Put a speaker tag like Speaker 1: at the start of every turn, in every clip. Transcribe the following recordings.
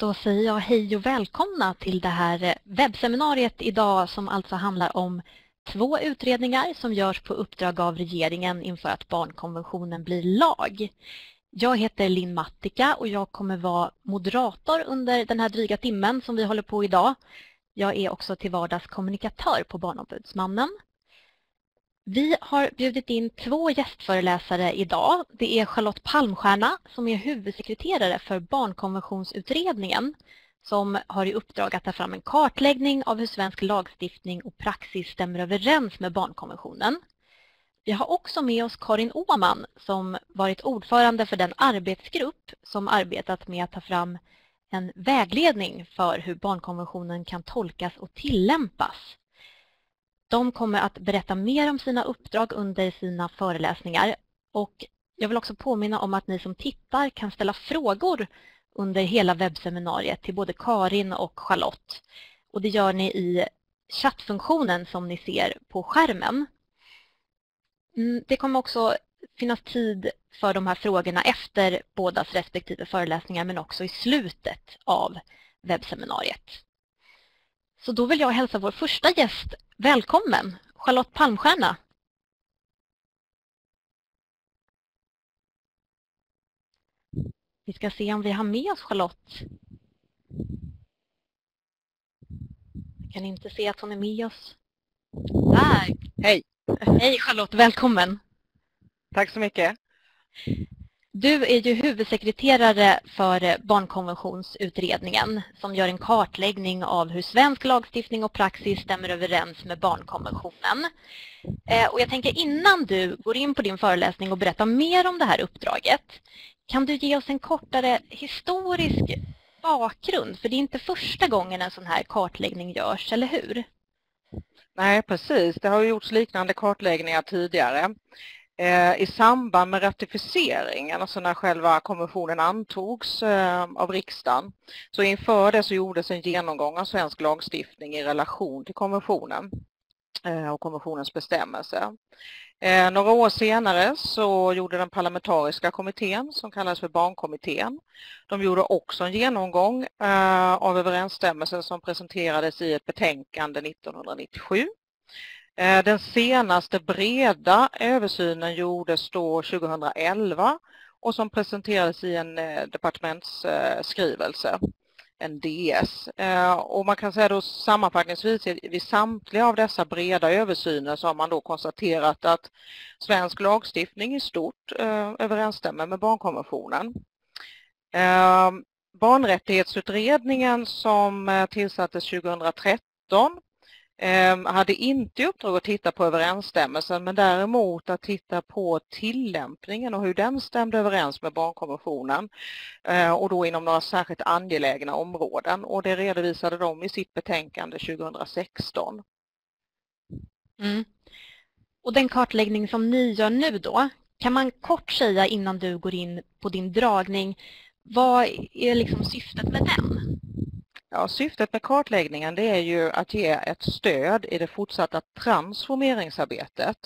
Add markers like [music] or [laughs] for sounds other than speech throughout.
Speaker 1: Då säger jag hej och välkomna till det här eh, webbseminariet idag som alltså handlar om två utredningar som görs på uppdrag av regeringen inför att barnkonventionen blir lag. Jag heter Linn Mattika och jag kommer vara moderator under den här dryga timmen som vi håller på idag. Jag är också till vardags kommunikatör på Barnombudsmannen. Vi har bjudit in två gästföreläsare idag. Det är Charlotte Palmstierna som är huvudsekreterare för barnkonventionsutredningen som har i uppdrag att ta fram en kartläggning av hur svensk lagstiftning och praxis stämmer överens med barnkonventionen. Vi har också med oss Karin Åman som varit ordförande för den arbetsgrupp som arbetat med att ta fram en vägledning för hur barnkonventionen kan tolkas och tillämpas. De kommer att berätta mer om sina uppdrag under sina föreläsningar och jag vill också påminna om att ni som tittar kan ställa frågor under hela webbseminariet till både Karin och Charlotte. Och det gör ni i chattfunktionen som ni ser på skärmen. Mm, det kommer också finnas tid för de här frågorna efter bådas respektive föreläsningar men också i slutet av webbseminariet. Så då vill jag hälsa vår första gäst välkommen, Charlotte Palmstierna. Vi ska se om vi har med oss Charlotte. Jag kan inte se att hon är med oss. Där!
Speaker 2: Hej!
Speaker 1: Hej Charlotte, välkommen!
Speaker 2: Tack så mycket.
Speaker 1: Du är ju huvudsekreterare för barnkonventionsutredningen som gör en kartläggning av hur svensk lagstiftning och praxis stämmer överens med barnkonventionen. Eh, och jag tänker innan du går in på din föreläsning och berättar mer om det här uppdraget, kan du ge oss en kortare historisk bakgrund? För det är inte första gången en sån här kartläggning görs, eller hur?
Speaker 2: Nej, precis. Det har gjorts liknande kartläggningar tidigare. Eh, I samband med ratificeringen, alltså när själva konventionen antogs eh, av riksdagen, så inför det så gjordes en genomgång av svensk lagstiftning i relation till konventionen eh, och konventionens bestämmelser. Några år senare så gjorde den parlamentariska kommittén som kallas för barnkommittén. De gjorde också en genomgång av överensstämmelsen som presenterades i ett betänkande 1997 Eh, den senaste breda översynen gjordes då 2011 och som presenterades i en eh, departementsskrivelse, en DS. Eh, och man kan säga då sammanfattningsvis vid samtliga av dessa breda översyner så har man då konstaterat att svensk lagstiftning i stort överensstämmer med barnkonventionen. Barnrättighetsutredningen som tillsattes 2013 Ehm, hade inte i uppdrag att titta på överensstämmelsen men däremot att titta på tillämpningen och hur den stämde överens med barnkonventionen eh, och då inom några särskilt angelägna områden och det redovisade de i sitt betänkande 2016.
Speaker 1: Mm. Och den kartläggning som ni gör nu då, kan man kort säga innan du går in på din dragning, vad är liksom syftet med den?
Speaker 2: Ja, syftet med kartläggningen det är ju att ge ett stöd i det fortsatta transformeringsarbetet.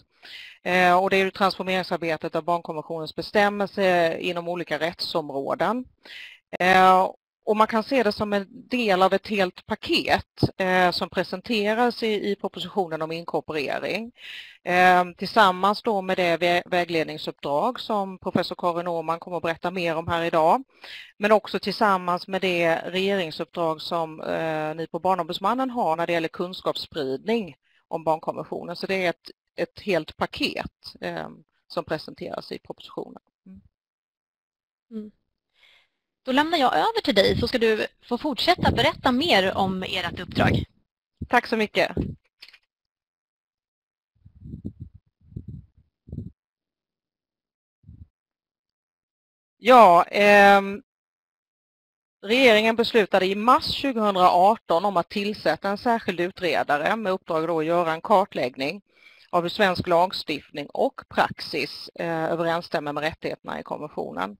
Speaker 2: Eh, och det är ju transformeringsarbetet av barnkonventionens bestämmelser inom olika rättsområden. Eh, och man kan se det som en del av ett helt paket eh, som presenteras i, i, propositionen om inkorporering. Eh, tillsammans då med det vägledningsuppdrag som professor Karin Åhman kommer att berätta mer om här idag. Men också tillsammans med det regeringsuppdrag som eh, ni på Barnombudsmannen har när det gäller kunskapsspridning om barnkonventionen. Så det är ett, ett helt paket eh, som presenteras i propositionen. Mm.
Speaker 1: mm. Då lämnar jag över till dig så ska du få fortsätta berätta mer om ert uppdrag.
Speaker 2: Tack så mycket. Ja, eh, regeringen beslutade i mars 2018 om att tillsätta en särskild utredare med uppdrag att göra en kartläggning av hur svensk lagstiftning och praxis eh, överensstämmer med rättigheterna i konventionen.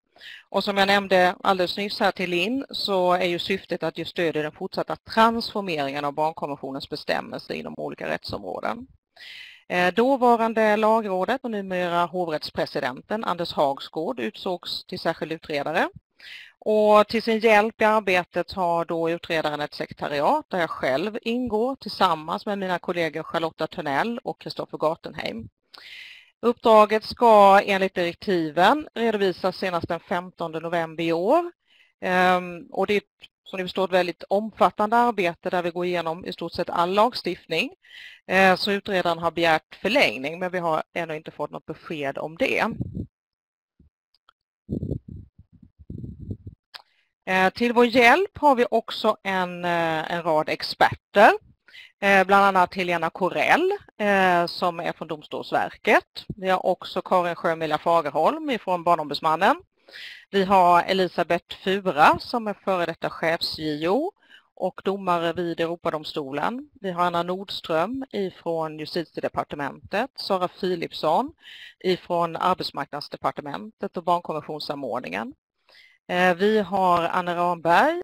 Speaker 2: Och som jag nämnde alldeles nyss här till Linn så är ju syftet att ge stöd i den fortsatta transformeringen av barnkonventionens bestämmelser inom olika rättsområden. Eh, dåvarande lagrådet och numera hovrättspresidenten Anders Hagsgård utsågs till särskild utredare och till sin hjälp i arbetet har då utredaren ett sekretariat där jag själv ingår tillsammans med mina kollegor Charlotta Törnell och Kristoffer Gartenheim. Uppdraget ska enligt direktiven redovisas senast den 15 november i år. Ehm, och det är som ni förstår ett väldigt omfattande arbete där vi går igenom i stort sett all lagstiftning. Ehm, så utredaren har begärt förlängning men vi har ännu inte fått något besked om det. Eh, till vår hjälp har vi också en, eh, en rad experter eh, bland annat Helena Korell som är från Domstolsverket. Vi har också Karin Sjömila Fagerholm från Barnombudsmannen. Vi har Elisabeth Fura som är före detta chefs-JO och domare vid Europadomstolen. Vi har Anna Nordström ifrån Justitiedepartementet, Sara Philipsson ifrån Arbetsmarknadsdepartementet och Barnkonventionssamordningen. Eh, vi har Anna Ramberg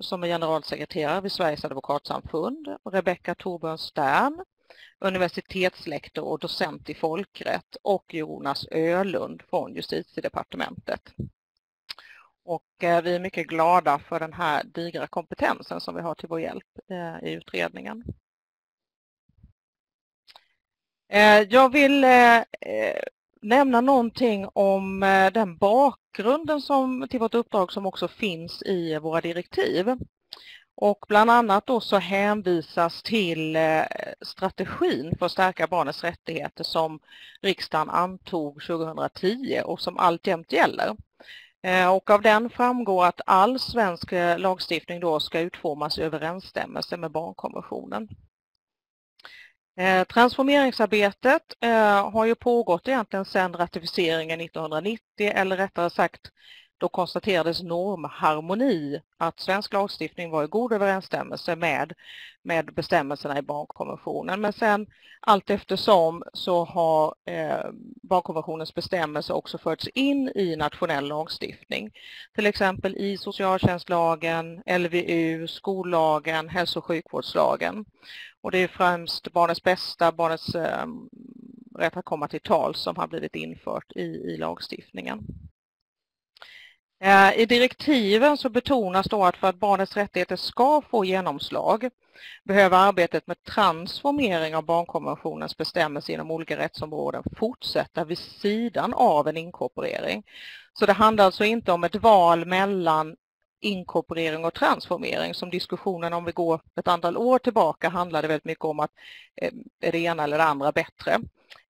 Speaker 2: som är generalsekreterare vid Sveriges advokatsamfund, Rebecka Torbjörn Stern, universitetslektor och docent i folkrätt och Jonas Ölund från Justitiedepartementet. Och eh, vi är mycket glada för den här digra kompetensen som vi har till vår hjälp eh, i utredningen. Jag vill nämna någonting om eh, den bakgrunden som, till vårt uppdrag som också finns i våra direktiv. Och bland annat då så hänvisas till eh, strategin för att stärka barnets rättigheter som riksdagen antog 2010 och som alltjämt gäller. Eh, och av den framgår att all svensk lagstiftning då ska utformas i överensstämmelse med barnkonventionen. Eh, transformeringsarbetet eh, har ju pågått egentligen sedan ratificeringen 1990 eller rättare sagt då konstaterades normharmoni, att svensk lagstiftning var i god överensstämmelse med, med bestämmelserna i barnkonventionen. Men sen allt eftersom så har eh, barnkonventionens bestämmelser också förts in i nationell lagstiftning. Till exempel i socialtjänstlagen, LVU, skollagen, hälso- och sjukvårdslagen. Och det är främst barnets bästa, barnets eh, rätt att komma till tal som har blivit infört i, i lagstiftningen. Eh, I direktiven så betonas då att för att barnets rättigheter ska få genomslag behöver arbetet med transformering av barnkonventionens bestämmelser inom olika rättsområden fortsätta vid sidan av en inkorporering. Så det handlar alltså inte om ett val mellan inkorporering och transformering. Som diskussionen om vi går ett antal år tillbaka handlade väldigt mycket om att är det ena eller det andra bättre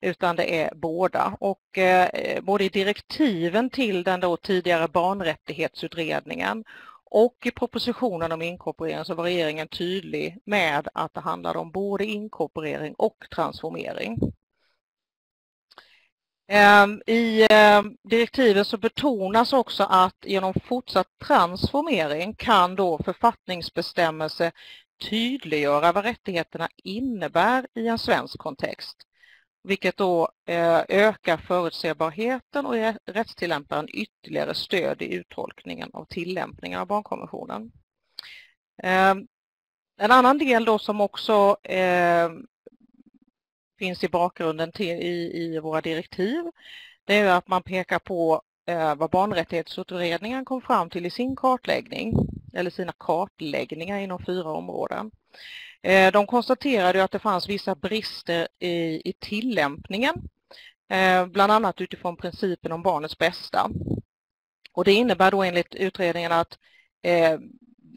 Speaker 2: utan det är båda. Och eh, både i direktiven till den då tidigare barnrättighetsutredningen och i propositionen om inkorporering så var regeringen tydlig med att det handlade om både inkorporering och transformering. Ehm, I ehm, direktiven så betonas också att genom fortsatt transformering kan då författningsbestämmelse tydliggöra vad rättigheterna innebär i en svensk kontext vilket då eh, ökar förutsebarheten och ger rättstillämparen ytterligare stöd i uttolkningen av tillämpningen av barnkonventionen. Ehm, en annan del då som också finns i bakgrunden till, i, i våra direktiv det är att man pekar på eh, vad barnrättighetsutredningen kom fram till i sin kartläggning eller sina kartläggningar inom fyra områden. Eh, de konstaterade att det fanns vissa brister i, i tillämpningen, eh, bland annat utifrån principen om barnets bästa. Och det innebär då enligt utredningen att eh,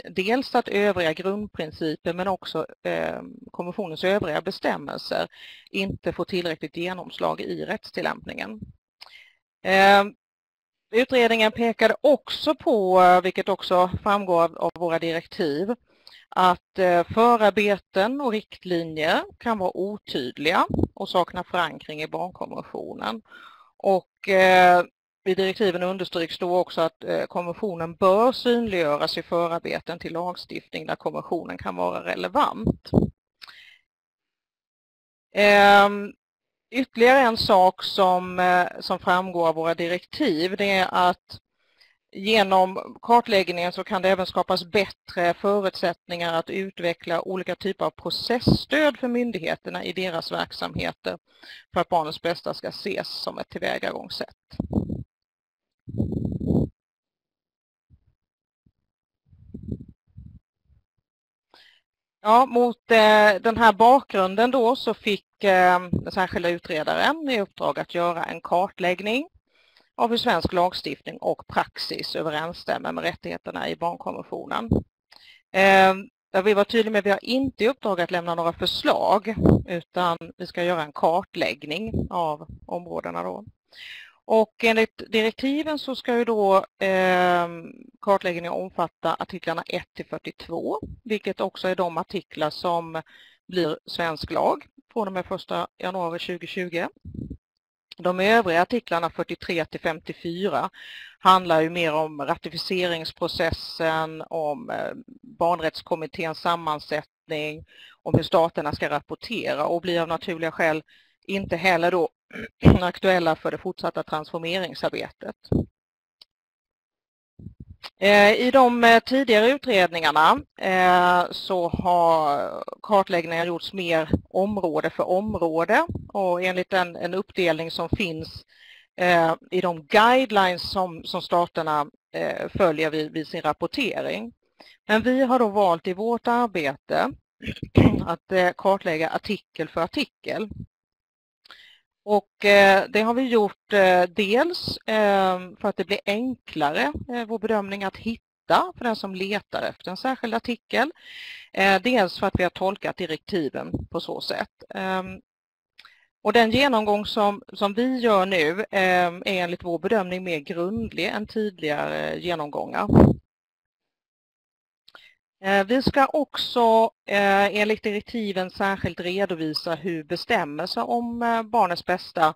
Speaker 2: dels att övriga grundprinciper men också eh, konventionens övriga bestämmelser inte får tillräckligt genomslag i rättstillämpningen. Eh, utredningen pekade också på, vilket också framgår av, av våra direktiv, att eh, förarbeten och riktlinjer kan vara otydliga och sakna förankring i barnkonventionen. Och eh, i direktiven understryks då också att eh, konventionen bör synliggöras i förarbeten till lagstiftning där konventionen kan vara relevant. Ehm, ytterligare en sak som, eh, som framgår av våra direktiv det är att Genom kartläggningen så kan det även skapas bättre förutsättningar att utveckla olika typer av processstöd för myndigheterna i deras verksamheter för att barnets bästa ska ses som ett tillvägagångssätt. Ja, mot eh, den här bakgrunden då så fick eh, den särskilda utredaren i uppdrag att göra en kartläggning av hur svensk lagstiftning och praxis överensstämmer med rättigheterna i barnkonventionen. Eh, Jag vill vara tydlig med att vi har inte i uppdrag att lämna några förslag utan vi ska göra en kartläggning av områdena. Då. Och enligt direktiven så ska ju då eh, kartläggningen omfatta artiklarna 1 till 42, vilket också är de artiklar som blir svensk lag från och med 1 januari 2020. De övriga artiklarna 43 till 54 handlar ju mer om ratificeringsprocessen, om eh, barnrättskommitténs sammansättning, om hur staterna ska rapportera och blir av naturliga skäl inte heller då [clears throat] aktuella för det fortsatta transformeringsarbetet. Eh, I de eh, tidigare utredningarna eh, så har kartläggningar gjorts mer område för område och enligt en, en uppdelning som finns i de guidelines som, som staterna följer vid, vid sin rapportering. Men vi har då valt i vårt arbete [clears throat] att kartlägga artikel för artikel. Och eh, det har vi gjort eh, dels ehm, för att det blir enklare, eh, vår bedömning, att hitta för den som letar efter en särskild artikel. Dels för att vi har tolkat direktiven på så sätt. Ehm, och den genomgång som, som vi gör nu ehm, är enligt vår bedömning mer grundlig än tidigare genomgångar. Eh, vi ska också eh, enligt direktiven särskilt redovisa hur bestämmelser om eh, barnets bästa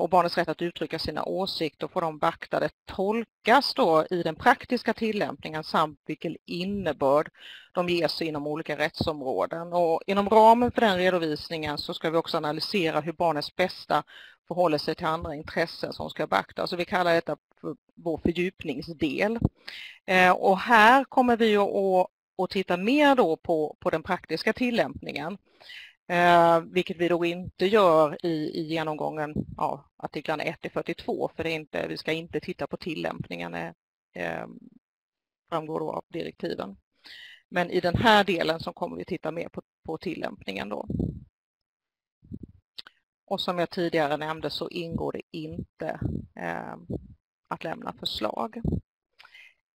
Speaker 2: och barnets rätt att uttrycka sina åsikter och få dem beaktade tolkas då i den praktiska tillämpningen samt vilken innebörd de ges inom olika rättsområden. Och inom ramen för den redovisningen så ska vi också analysera hur barnets bästa förhåller sig till andra intressen som ska beaktas. Så vi kallar detta för vår fördjupningsdel. Eh, och här kommer vi att, att titta mer då på, på den praktiska tillämpningen. Eh, vilket vi då inte gör i, i genomgången av artiklarna 1 till 42 för det inte, vi ska inte titta på tillämpningen eh, eh, framgår då av direktiven. Men i den här delen så kommer vi titta mer på, på tillämpningen då. Och som jag tidigare nämnde så ingår det inte ehm, att lämna förslag.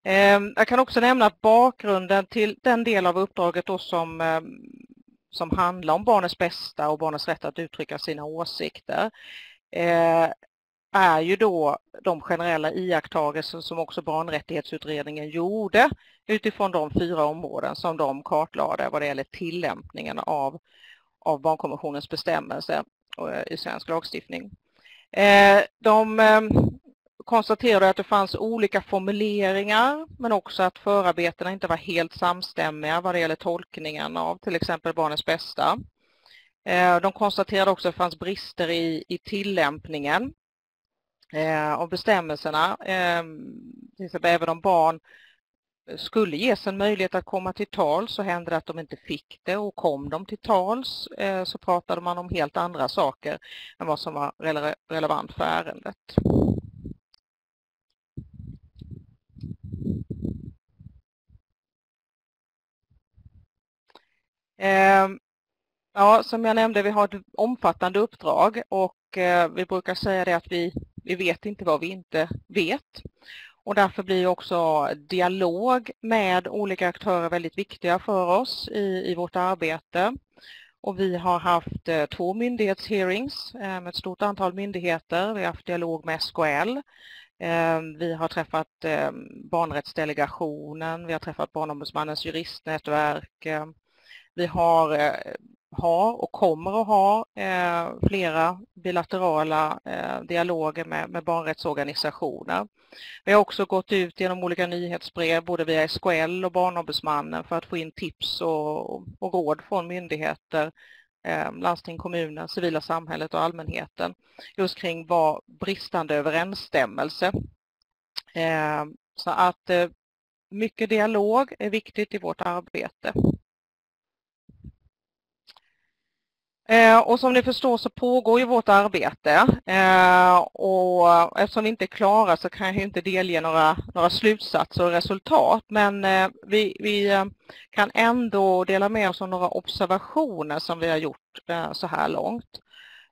Speaker 2: Ehm, jag kan också nämna att bakgrunden till den del av uppdraget då som, ehm, som handlar om barnets bästa och barnets rätt att uttrycka sina åsikter eh, är ju då de generella iakttagelser som också barnrättighetsutredningen gjorde utifrån de fyra områden som de kartlade vad det gäller tillämpningen av, av barnkonventionens bestämmelser Eh, i svensk lagstiftning. Eh, de eh, konstaterade att det fanns olika formuleringar men också att förarbetena inte var helt samstämmiga vad det gäller tolkningen av till exempel barnets bästa. De konstaterade också att det fanns brister i, i tillämpningen av bestämmelserna. Till exempel även om barn skulle ges en möjlighet att komma till tal så hände det att de inte fick det och kom de till tals eh, så pratade man om helt andra saker än vad som var relevant för ärendet. Ehm, ja, som jag nämnde, vi har ett omfattande uppdrag och eh, vi brukar säga det att vi, vi vet inte vad vi inte vet. Och därför blir också dialog med olika aktörer väldigt viktiga för oss i, i vårt arbete. Och vi har haft eh, två myndighetshearings eh, med ett stort antal myndigheter. Vi har haft dialog med SKL. Eh, vi har träffat barnrättsdelegationen, vi har träffat Barnombudsmannens juristnätverk. Vi har har och kommer att ha eh, flera bilaterala eh, dialoger med, med barnrättsorganisationer. Vi har också gått ut genom olika nyhetsbrev både via SKL och Barnombudsmannen för att få in tips och, och råd från myndigheter, eh, landsting, kommuner, civila samhället och allmänheten just kring vad bristande överensstämmelse. Eh, så att eh, mycket dialog är viktigt i vårt arbete. Eh, och som ni förstår så pågår ju vårt arbete eh, och eftersom vi inte är klara så kan jag inte delge några, några slutsatser och resultat men eh, vi, vi eh, kan ändå dela med oss av några observationer som vi har gjort eh, så här långt.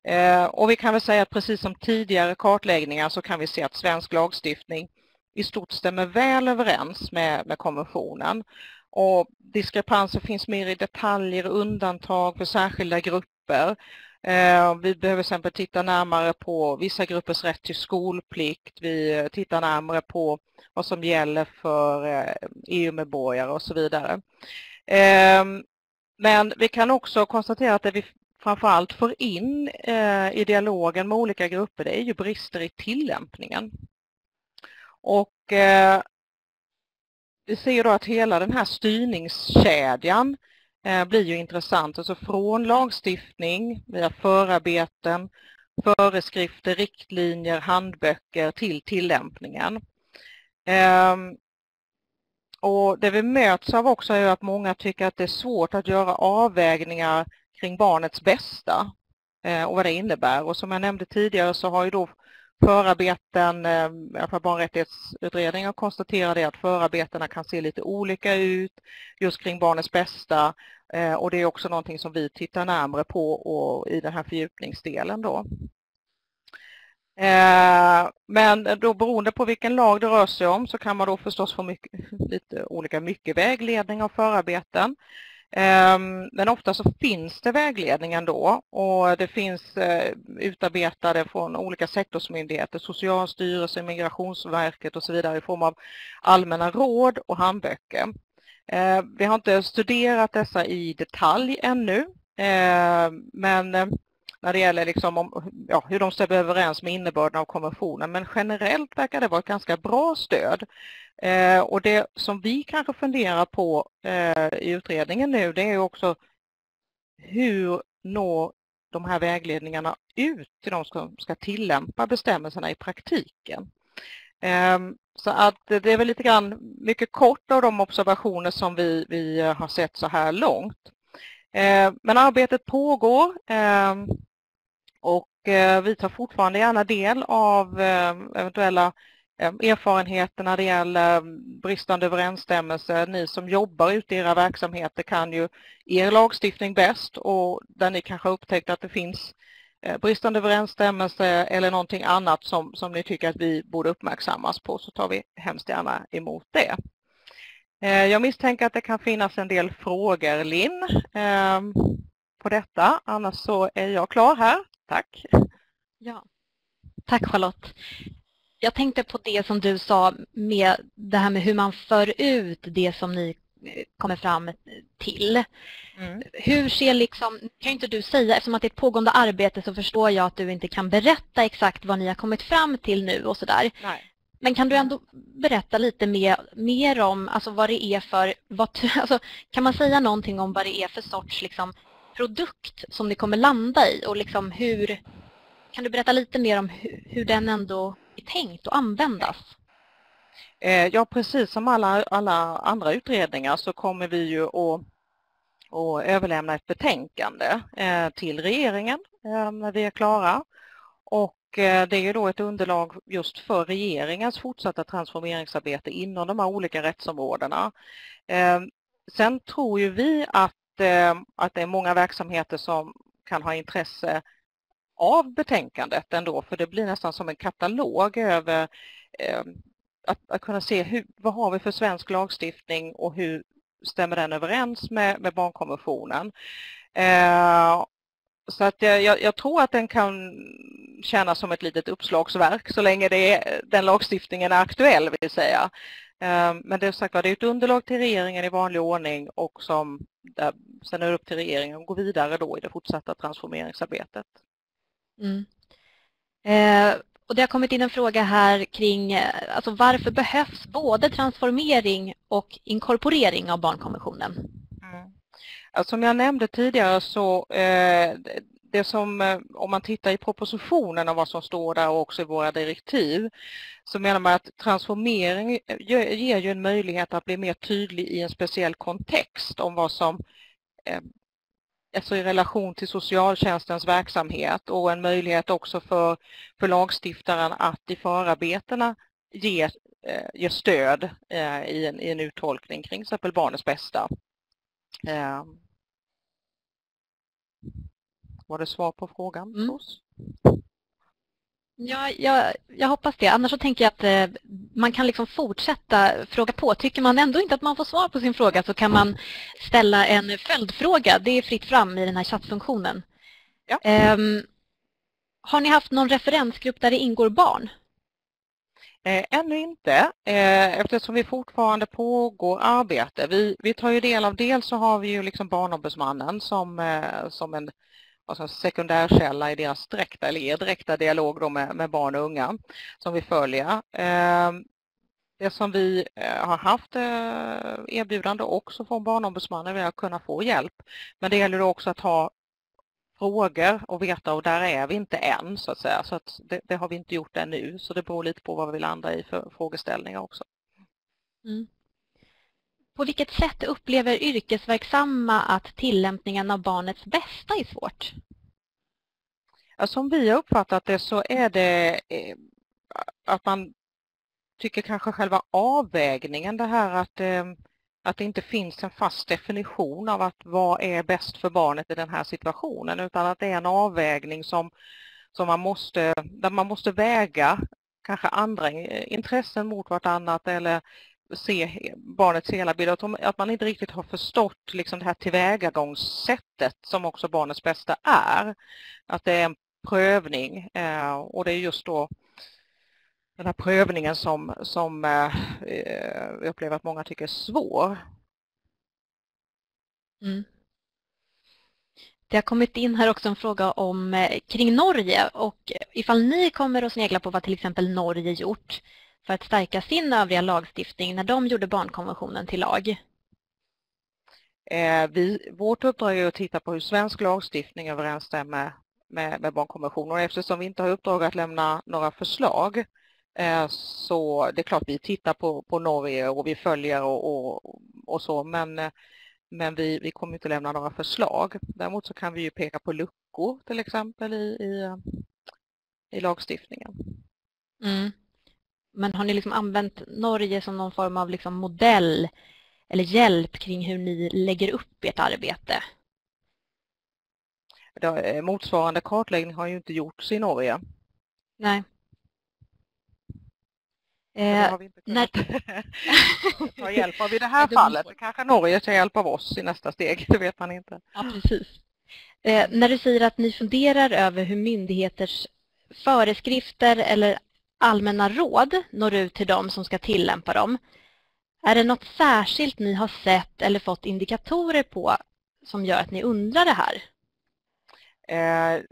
Speaker 2: Eh, och vi kan väl säga att precis som tidigare kartläggningar så kan vi se att svensk lagstiftning i stort stämmer väl överens med, med konventionen. Och diskrepanser finns mer i detaljer och undantag för särskilda grupper grupper. Eh, vi behöver till exempel titta närmare på vissa gruppers rätt till skolplikt. Vi tittar närmare på vad som gäller för eh, EU-medborgare och så vidare. Ehm, men vi kan också konstatera att det vi framförallt får in eh, i dialogen med olika grupper det är ju brister i tillämpningen. Och vi ser då att hela den här styrningskedjan Eh, blir ju intressant. Alltså från lagstiftning via förarbeten, föreskrifter, riktlinjer, handböcker till tillämpningen. Ehm, och det vi möts av också är att många tycker att det är svårt att göra avvägningar kring barnets bästa eh, och vad det innebär. Och som jag nämnde tidigare så har ju då förarbeten, eh, i alla fall barnrättighetsutredningen konstaterat att förarbetena kan se lite olika ut just kring barnets bästa Eh, och det är också någonting som vi tittar närmare på och i den här fördjupningsdelen då. Eh, men då beroende på vilken lag det rör sig om så kan man då förstås få mycket, lite olika mycket vägledning av förarbeten. Ehm, men ofta så finns det vägledning ändå och det finns eh, utarbetade från olika sektorsmyndigheter, Socialstyrelsen, Migrationsverket och så vidare i form av allmänna råd och handböcker. Eh, vi har inte studerat dessa i detalj ännu, eh, men eh, när det gäller liksom om, ja, hur de stämmer överens med innebörden av konventionen. Men generellt verkar det vara ett ganska bra stöd. och det som vi kanske funderar på i utredningen nu det är också hur når de här vägledningarna ut till de som ska tillämpa bestämmelserna i praktiken. Ehm, så att det är väl lite grann mycket kort av de observationer som vi, vi har sett så här långt. Ehm, men arbetet pågår ehm, och eh, vi tar fortfarande gärna del av eventuella erfarenheter när det gäller bristande överensstämmelse. Ni som jobbar ute i era verksamheter kan ju er lagstiftning bäst och där ni kanske har upptäckt att det finns Eh, bristande överensstämmelse eller någonting annat som, som ni tycker att vi borde uppmärksammas på så tar vi hemskt gärna emot det. Eh, jag misstänker att det kan finnas en del frågor, Linn, eh, på detta. Annars så är jag klar här. Tack.
Speaker 1: Ja. Tack Charlotte. Jag tänkte på det som du sa med det här med hur man för ut det som ni kommer fram till. Mm. Hur ser liksom, kan inte du säga, eftersom att det är ett pågående arbete så förstår jag att du inte kan berätta exakt vad ni har kommit fram till nu och sådär. Men kan du ändå berätta lite mer, mer om alltså vad det är för, vad, [laughs] alltså, kan man säga någonting om vad det är för sorts liksom, produkt som ni kommer landa i och liksom hur, kan du berätta lite mer om hur, hur den ändå är tänkt att användas?
Speaker 2: Eh, ja, precis som alla, alla andra utredningar så kommer vi ju att, att överlämna ett betänkande eh, till regeringen eh, när vi är klara. Och det är ju då ett underlag just för regeringens fortsatta transformeringsarbete inom de här olika rättsområdena. Sen tror ju vi att, att det är många verksamheter som kan ha intresse av betänkandet ändå, för det blir nästan som en katalog över att, att kunna se hur, vad har vi för svensk lagstiftning och hur stämmer den överens med, med barnkonventionen. Eh, så att jag, jag, tror att den kan tjäna som ett litet uppslagsverk så länge det är, den lagstiftningen är aktuell vill säga. Eh, men det är, sagt, det är ett underlag till regeringen i vanlig ordning och som där, sen är det upp till regeringen att gå vidare då i det fortsatta transformeringsarbetet. Mm.
Speaker 1: Eh, och det har kommit in en fråga här kring eh, alltså varför behövs både transformering och inkorporering av barnkonventionen?
Speaker 2: Mm. Alltså, som jag nämnde tidigare så eh, det som, eh, om man tittar i propositionen och vad som står där och också i våra direktiv, så menar man att transformering eh, ger ju en möjlighet att bli mer tydlig i en speciell kontext om vad som alltså i relation till socialtjänstens verksamhet och en möjlighet också för, för lagstiftaren att i förarbetena ge, eh, ge stöd eh, i, en, i en uttolkning kring exempel barnets bästa. Eh, var det svar på frågan? Mm.
Speaker 1: Ja, jag, jag, hoppas det. Annars så tänker jag att eh, man kan liksom fortsätta fråga på. Tycker man ändå inte att man får svar på sin fråga så kan man ställa en följdfråga. Det är fritt fram i den här chattfunktionen. Ja. Eh, har ni haft någon referensgrupp där det ingår barn?
Speaker 2: Eh, ännu inte, eh, eftersom vi fortfarande pågår arbete. Vi, vi tar ju del av, dels så har vi ju liksom Barnombudsmannen som, eh, som en alltså sekundärkälla i deras direkta, eller er direkta dialog då med, med barn och unga som vi följer. Eh, det som vi eh, har haft eh, erbjudande också från Barnombudsmannen är att kunna få hjälp. Men det gäller också att ha frågor och veta och där är vi inte än så att säga. Så att det, det har vi inte gjort ännu så det beror lite på vad vi landar i för frågeställningar också. Mm.
Speaker 1: På vilket sätt upplever yrkesverksamma att tillämpningen av barnets bästa är svårt?
Speaker 2: Ja, som vi har uppfattat det så är det eh, att man tycker kanske själva avvägningen det här att, eh, att det inte finns en fast definition av att vad är bäst för barnet i den här situationen utan att det är en avvägning som, som man måste, där man måste väga kanske andra intressen mot vartannat eller se barnets hela bild, att man inte riktigt har förstått liksom det här tillvägagångssättet som också barnets bästa är. Att det är en prövning eh, och det är just då den här prövningen som, som eh, jag upplever att många tycker är svår.
Speaker 1: Mm. Det har kommit in här också en fråga om eh, kring Norge och eh, ifall ni kommer att snegla på vad till exempel Norge gjort för att stärka sin övriga lagstiftning när de gjorde barnkonventionen till lag?
Speaker 2: Eh, vi, vårt uppdrag är att titta på hur svensk lagstiftning överensstämmer med, med barnkonventionen och eftersom vi inte har uppdrag att lämna några förslag eh, så det är klart vi tittar på, på Norge och vi följer och, och, och så men, men vi, vi kommer inte lämna några förslag. Däremot så kan vi ju peka på luckor till exempel i, i, i lagstiftningen.
Speaker 1: Mm. Men har ni liksom använt Norge som någon form av liksom modell eller hjälp kring hur ni lägger upp ert arbete?
Speaker 2: Eh, motsvarande kartläggning har ju inte gjorts i Norge.
Speaker 1: Nej.
Speaker 2: Eh, har vi inte kunnat [laughs] ta hjälp av i det här fallet. Kanske Norge tar hjälp av oss i nästa steg, [laughs] det vet man inte.
Speaker 1: Ja, precis. Eh, när du säger att ni funderar över hur myndigheters föreskrifter eller allmänna råd når ut till dem som ska tillämpa dem. Är det något särskilt ni har sett eller fått indikatorer på som gör att ni undrar det här?
Speaker 2: Eh,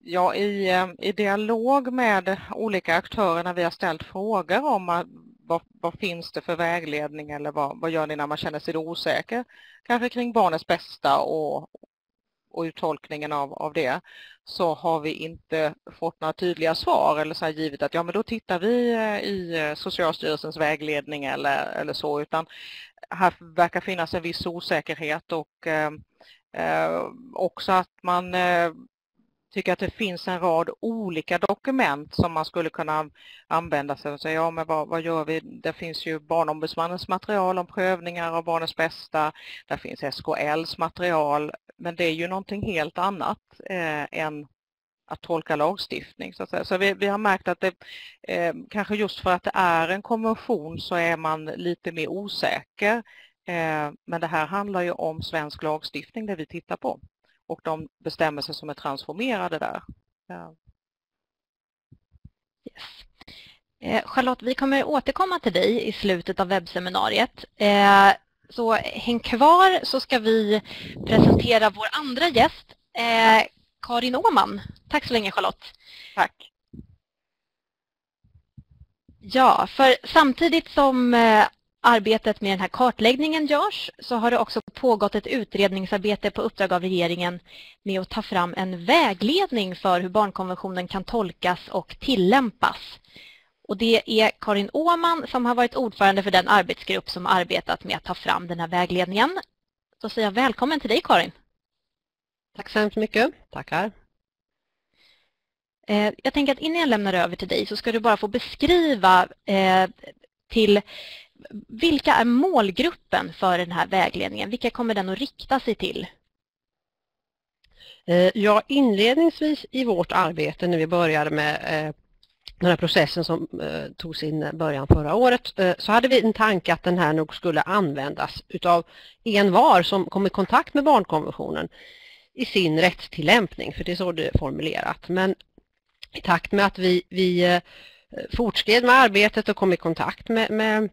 Speaker 2: ja, i, eh, i dialog med olika aktörer när vi har ställt frågor om eh, vad, vad finns det för vägledning eller vad, vad gör ni när man känner sig osäker? Kanske kring barnets bästa och, och uttolkningen av, av det så har vi inte fått några tydliga svar eller så här givet att ja men då tittar vi eh, i eh, Socialstyrelsens vägledning eller, eller så utan här verkar finnas en viss osäkerhet och eh, eh också att man eh, tycker att det finns en rad olika dokument som man skulle kunna använda sig av. Så ja, men vad, vad, gör vi? Det finns ju Barnombudsmannens material om prövningar av barnens bästa. Där finns SKLs material, men det är ju någonting helt annat eh, än att tolka lagstiftning. Så, att säga. så vi, vi har märkt att det, eh, kanske just för att det är en konvention så är man lite mer osäker. Eh, men det här handlar ju om svensk lagstiftning det vi tittar på och de bestämmelser som är transformerade där. Ja.
Speaker 1: Yes. Eh, Charlotte, vi kommer återkomma till dig i slutet av webbseminariet. Eh, så häng kvar så ska vi presentera vår andra gäst, eh, Karin Åman. Tack så länge Charlotte.
Speaker 2: Tack.
Speaker 1: Ja, för samtidigt som arbetet med den här kartläggningen görs så har det också pågått ett utredningsarbete på uppdrag av regeringen med att ta fram en vägledning för hur barnkonventionen kan tolkas och tillämpas. Och det är Karin Åman som har varit ordförande för den arbetsgrupp som arbetat med att ta fram den här vägledningen. Då säger jag välkommen till dig Karin.
Speaker 3: Tack så hemskt mycket. Tackar.
Speaker 1: Eh, jag tänker att innan jag lämnar över till dig så ska du bara få beskriva eh, till vilka är målgruppen för den här vägledningen? Vilka kommer den att rikta sig till?
Speaker 3: Eh, ja, inledningsvis i vårt arbete när vi började med eh, den här processen som eh, tog sin början förra året så hade vi en tanke att den här nog skulle användas utav en var som kom i kontakt med barnkonventionen i sin rättstillämpning, för det är så det är formulerat. Men i takt med att vi, vi fortskred med arbetet och kom i kontakt med, med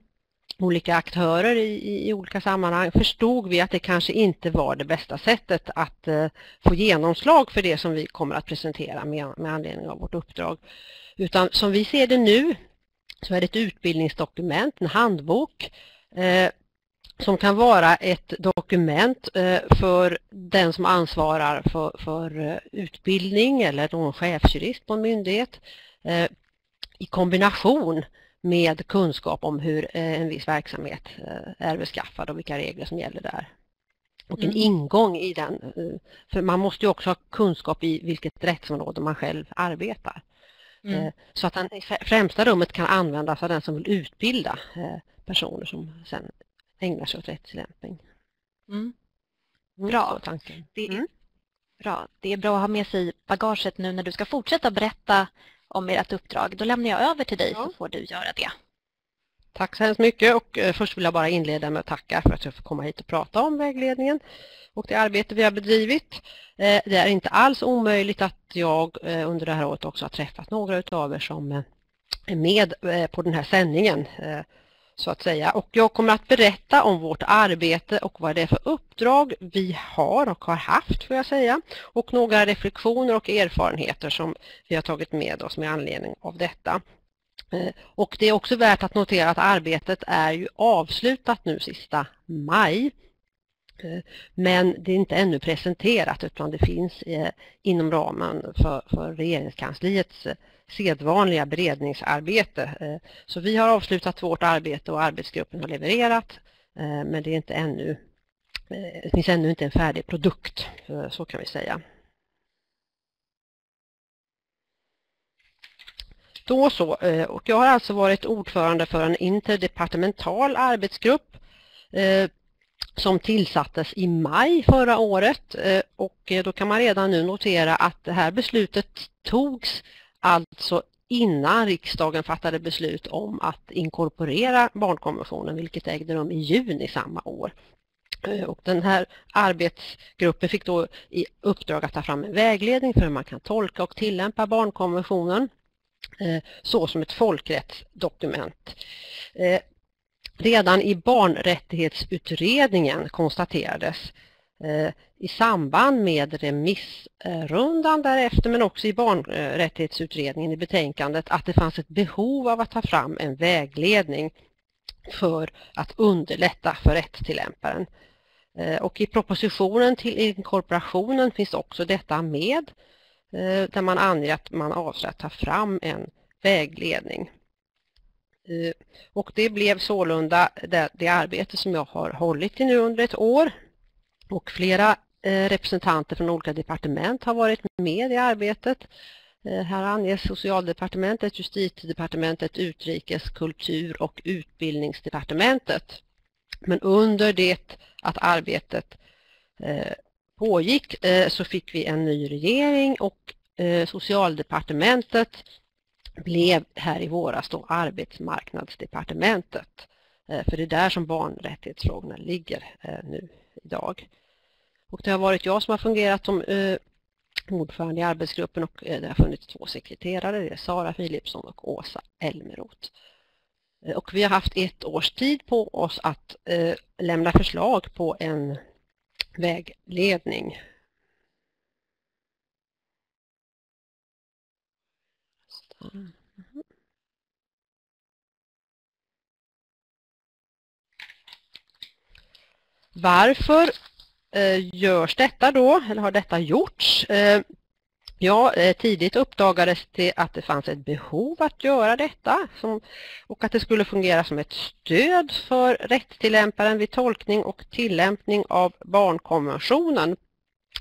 Speaker 3: olika aktörer i, i, olika sammanhang förstod vi att det kanske inte var det bästa sättet att eh, få genomslag för det som vi kommer att presentera med, med anledning av vårt uppdrag. Utan som vi ser det nu så är det ett utbildningsdokument, en handbok eh, som kan vara ett dokument eh, för den som ansvarar för, för eh, utbildning eller någon chefsjurist på en myndighet eh, i kombination med kunskap om hur eh, en viss verksamhet eh, är beskaffad och vilka regler som gäller där. Och en mm. ingång i den, eh, för man måste ju också ha kunskap i vilket rättsområde man själv arbetar. Mm. Så att den i främsta rummet kan användas av den som vill utbilda personer som sen ägnar sig åt rättstillämpning.
Speaker 1: Mm. mm bra. Det, är, mm. bra. Det är bra att ha med sig bagaget nu när du ska fortsätta berätta om ert uppdrag. Då lämnar jag över till dig ja. så får du göra det.
Speaker 3: Tack så hemskt mycket och eh, först vill jag bara inleda med att tacka för att jag får komma hit och prata om vägledningen och det arbete vi har bedrivit. Eh, det är inte alls omöjligt att jag eh, under det här året också har träffat några av er som är med på den här sändningen så att säga. Och jag kommer att berätta om vårt arbete och vad det är för uppdrag vi har och har haft får jag säga. Och några reflektioner och erfarenheter som vi har tagit med oss med anledning av detta. Eh, och det är också värt att notera att arbetet är ju avslutat nu sista maj. Eh, men det är inte ännu presenterat utan det finns eh, inom ramen för, för regeringskansliets eh, sedvanliga beredningsarbete. Så vi har avslutat vårt arbete och arbetsgruppen har levererat men det är inte ännu det finns ännu inte en färdig produkt, så kan vi säga. Då så, och jag har alltså varit ordförande för en interdepartemental arbetsgrupp som tillsattes i maj förra året eh, och eh, då kan man redan nu notera att det här beslutet togs alltså innan riksdagen fattade beslut om att inkorporera barnkonventionen, vilket ägde rum i juni samma år. Eh, och den här arbetsgruppen fick då i uppdrag att ta fram en vägledning för hur man kan tolka och tillämpa barnkonventionen så som ett folkrättsdokument. Redan i barnrättighetsutredningen konstaterades Eh, i samband med remissrundan därefter men också i barnrättighetsutredningen i betänkandet att det fanns ett behov av att ta fram en vägledning för att underlätta för rättstillämparen. Eh, och i propositionen till inkorporationen finns också detta med eh, där man anger att man avser att ta fram en vägledning. Och det blev sålunda det, det arbete som jag har hållit i nu under ett år och flera eh, representanter från olika departement har varit med i arbetet. Eh, här anges Socialdepartementet, Justitiedepartementet, Utrikes-, Kultur- och Utbildningsdepartementet. Men under det att arbetet eh, pågick så fick vi en ny regering och Socialdepartementet blev här i våras då Arbetsmarknadsdepartementet. Eh, för det är där som barnrättighetsfrågorna ligger eh, nu idag. Och det har varit jag som har fungerat som eh, ordförande i arbetsgruppen och det har funnits två sekreterare, det är Sara Philipsson och Åsa Elmeroth. Och vi har haft ett års tid på oss att lämna förslag på en vägledning. Mm. Varför Eh, görs detta då, eller har detta gjorts? Eh, ja, eh, tidigt uppdagades det att det fanns ett behov att göra detta som, och att det skulle fungera som ett stöd för rättstillämparen vid tolkning och tillämpning av barnkonventionen.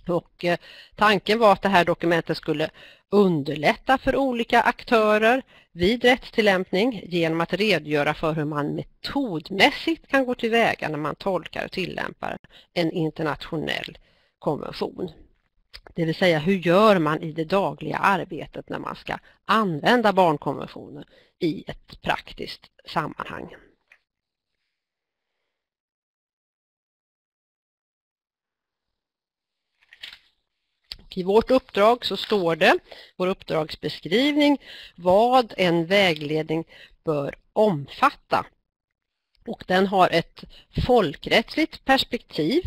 Speaker 3: Och eh, tanken var att det här dokumentet skulle underlätta för olika aktörer vid rättstillämpning genom att redogöra för hur man metodmässigt kan gå tillväga när man tolkar och tillämpar en internationell konvention. Det vill säga hur gör man i det dagliga arbetet när man ska använda barnkonventionen i ett praktiskt sammanhang. I vårt uppdrag så står det, vår uppdragsbeskrivning, vad en vägledning bör omfatta. Och den har ett folkrättsligt perspektiv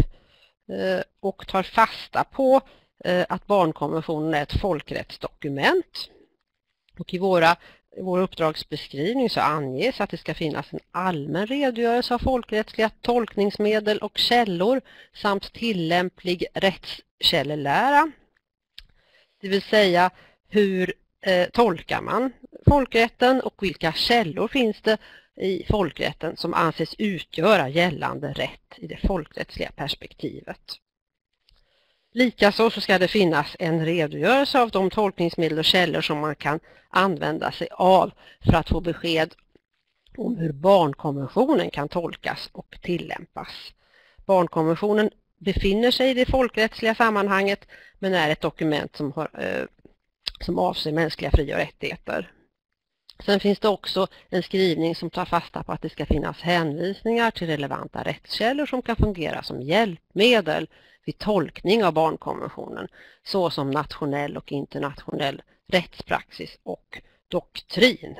Speaker 3: eh, och tar fasta på eh, att barnkonventionen är ett folkrättsdokument. Och i våra, vår uppdragsbeskrivning så anges att det ska finnas en allmän redogörelse av folkrättsliga tolkningsmedel och källor samt tillämplig rättskällelära det vill säga hur eh, tolkar man folkrätten och vilka källor finns det i folkrätten som anses utgöra gällande rätt i det folkrättsliga perspektivet. Likaså så ska det finnas en redogörelse av de tolkningsmedel och källor som man kan använda sig av för att få besked om hur barnkonventionen kan tolkas och tillämpas. Barnkonventionen befinner sig i det folkrättsliga sammanhanget men är ett dokument som, har, eh, som avser mänskliga fri- och rättigheter. Sen finns det också en skrivning som tar fasta på att det ska finnas hänvisningar till relevanta rättskällor som kan fungera som hjälpmedel vid tolkning av barnkonventionen såsom nationell och internationell rättspraxis och doktrin.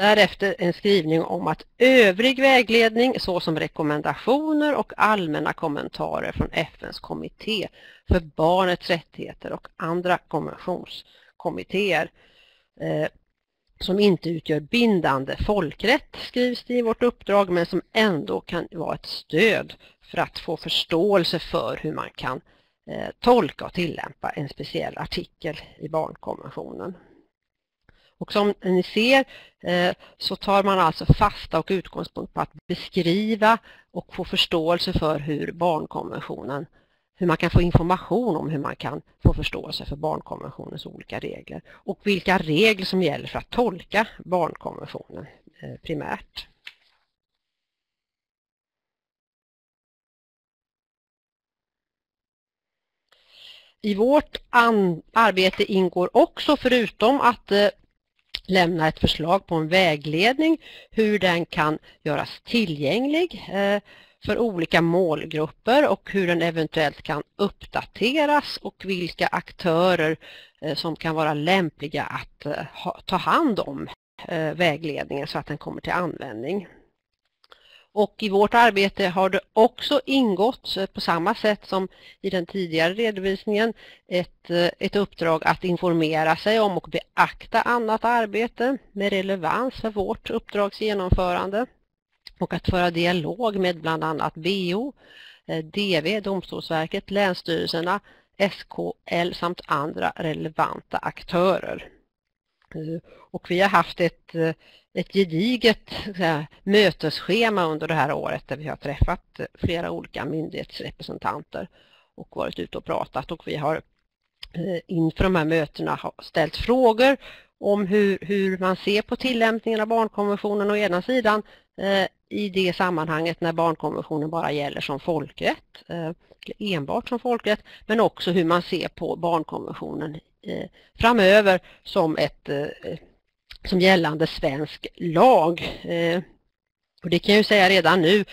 Speaker 3: Därefter en skrivning om att övrig vägledning såsom rekommendationer och allmänna kommentarer från FNs kommitté för barnets rättigheter och andra konventionskommittéer eh, som inte utgör bindande folkrätt skrivs det i vårt uppdrag men som ändå kan vara ett stöd för att få förståelse för hur man kan eh, tolka och tillämpa en speciell artikel i barnkonventionen. Och som ni ser eh, så tar man alltså fasta och utgångspunkt på att beskriva och få förståelse för hur barnkonventionen, hur man kan få information om hur man kan få förståelse för barnkonventionens olika regler och vilka regler som gäller för att tolka barnkonventionen eh, primärt. I vårt arbete ingår också, förutom att eh, lämna ett förslag på en vägledning hur den kan göras tillgänglig eh, för olika målgrupper och hur den eventuellt kan uppdateras och vilka aktörer eh, som kan vara lämpliga att eh, ta hand om vägledningen så att den kommer till användning. Och i vårt arbete har det också ingått eh, på samma sätt som i den tidigare redovisningen ett, eh, ett uppdrag att informera sig om och beakta annat arbete med relevans för vårt uppdrags genomförande och att föra dialog med bland annat BO, eh, DV, Domstolsverket, länsstyrelserna, SKL samt andra relevanta aktörer. Och vi har haft ett ett gediget här, mötesschema under det här året där vi har träffat flera olika myndighetsrepresentanter och varit ute och pratat. Och vi har eh, inför de här mötena ställt frågor om hur, hur man ser på tillämpningen av barnkonventionen å ena sidan eh, i det sammanhanget när barnkonventionen bara gäller som folkrätt, eh, enbart som folkrätt, men också hur man ser på barnkonventionen eh, framöver som ett eh, som gällande svensk lag. Eh, och det kan jag ju säga redan nu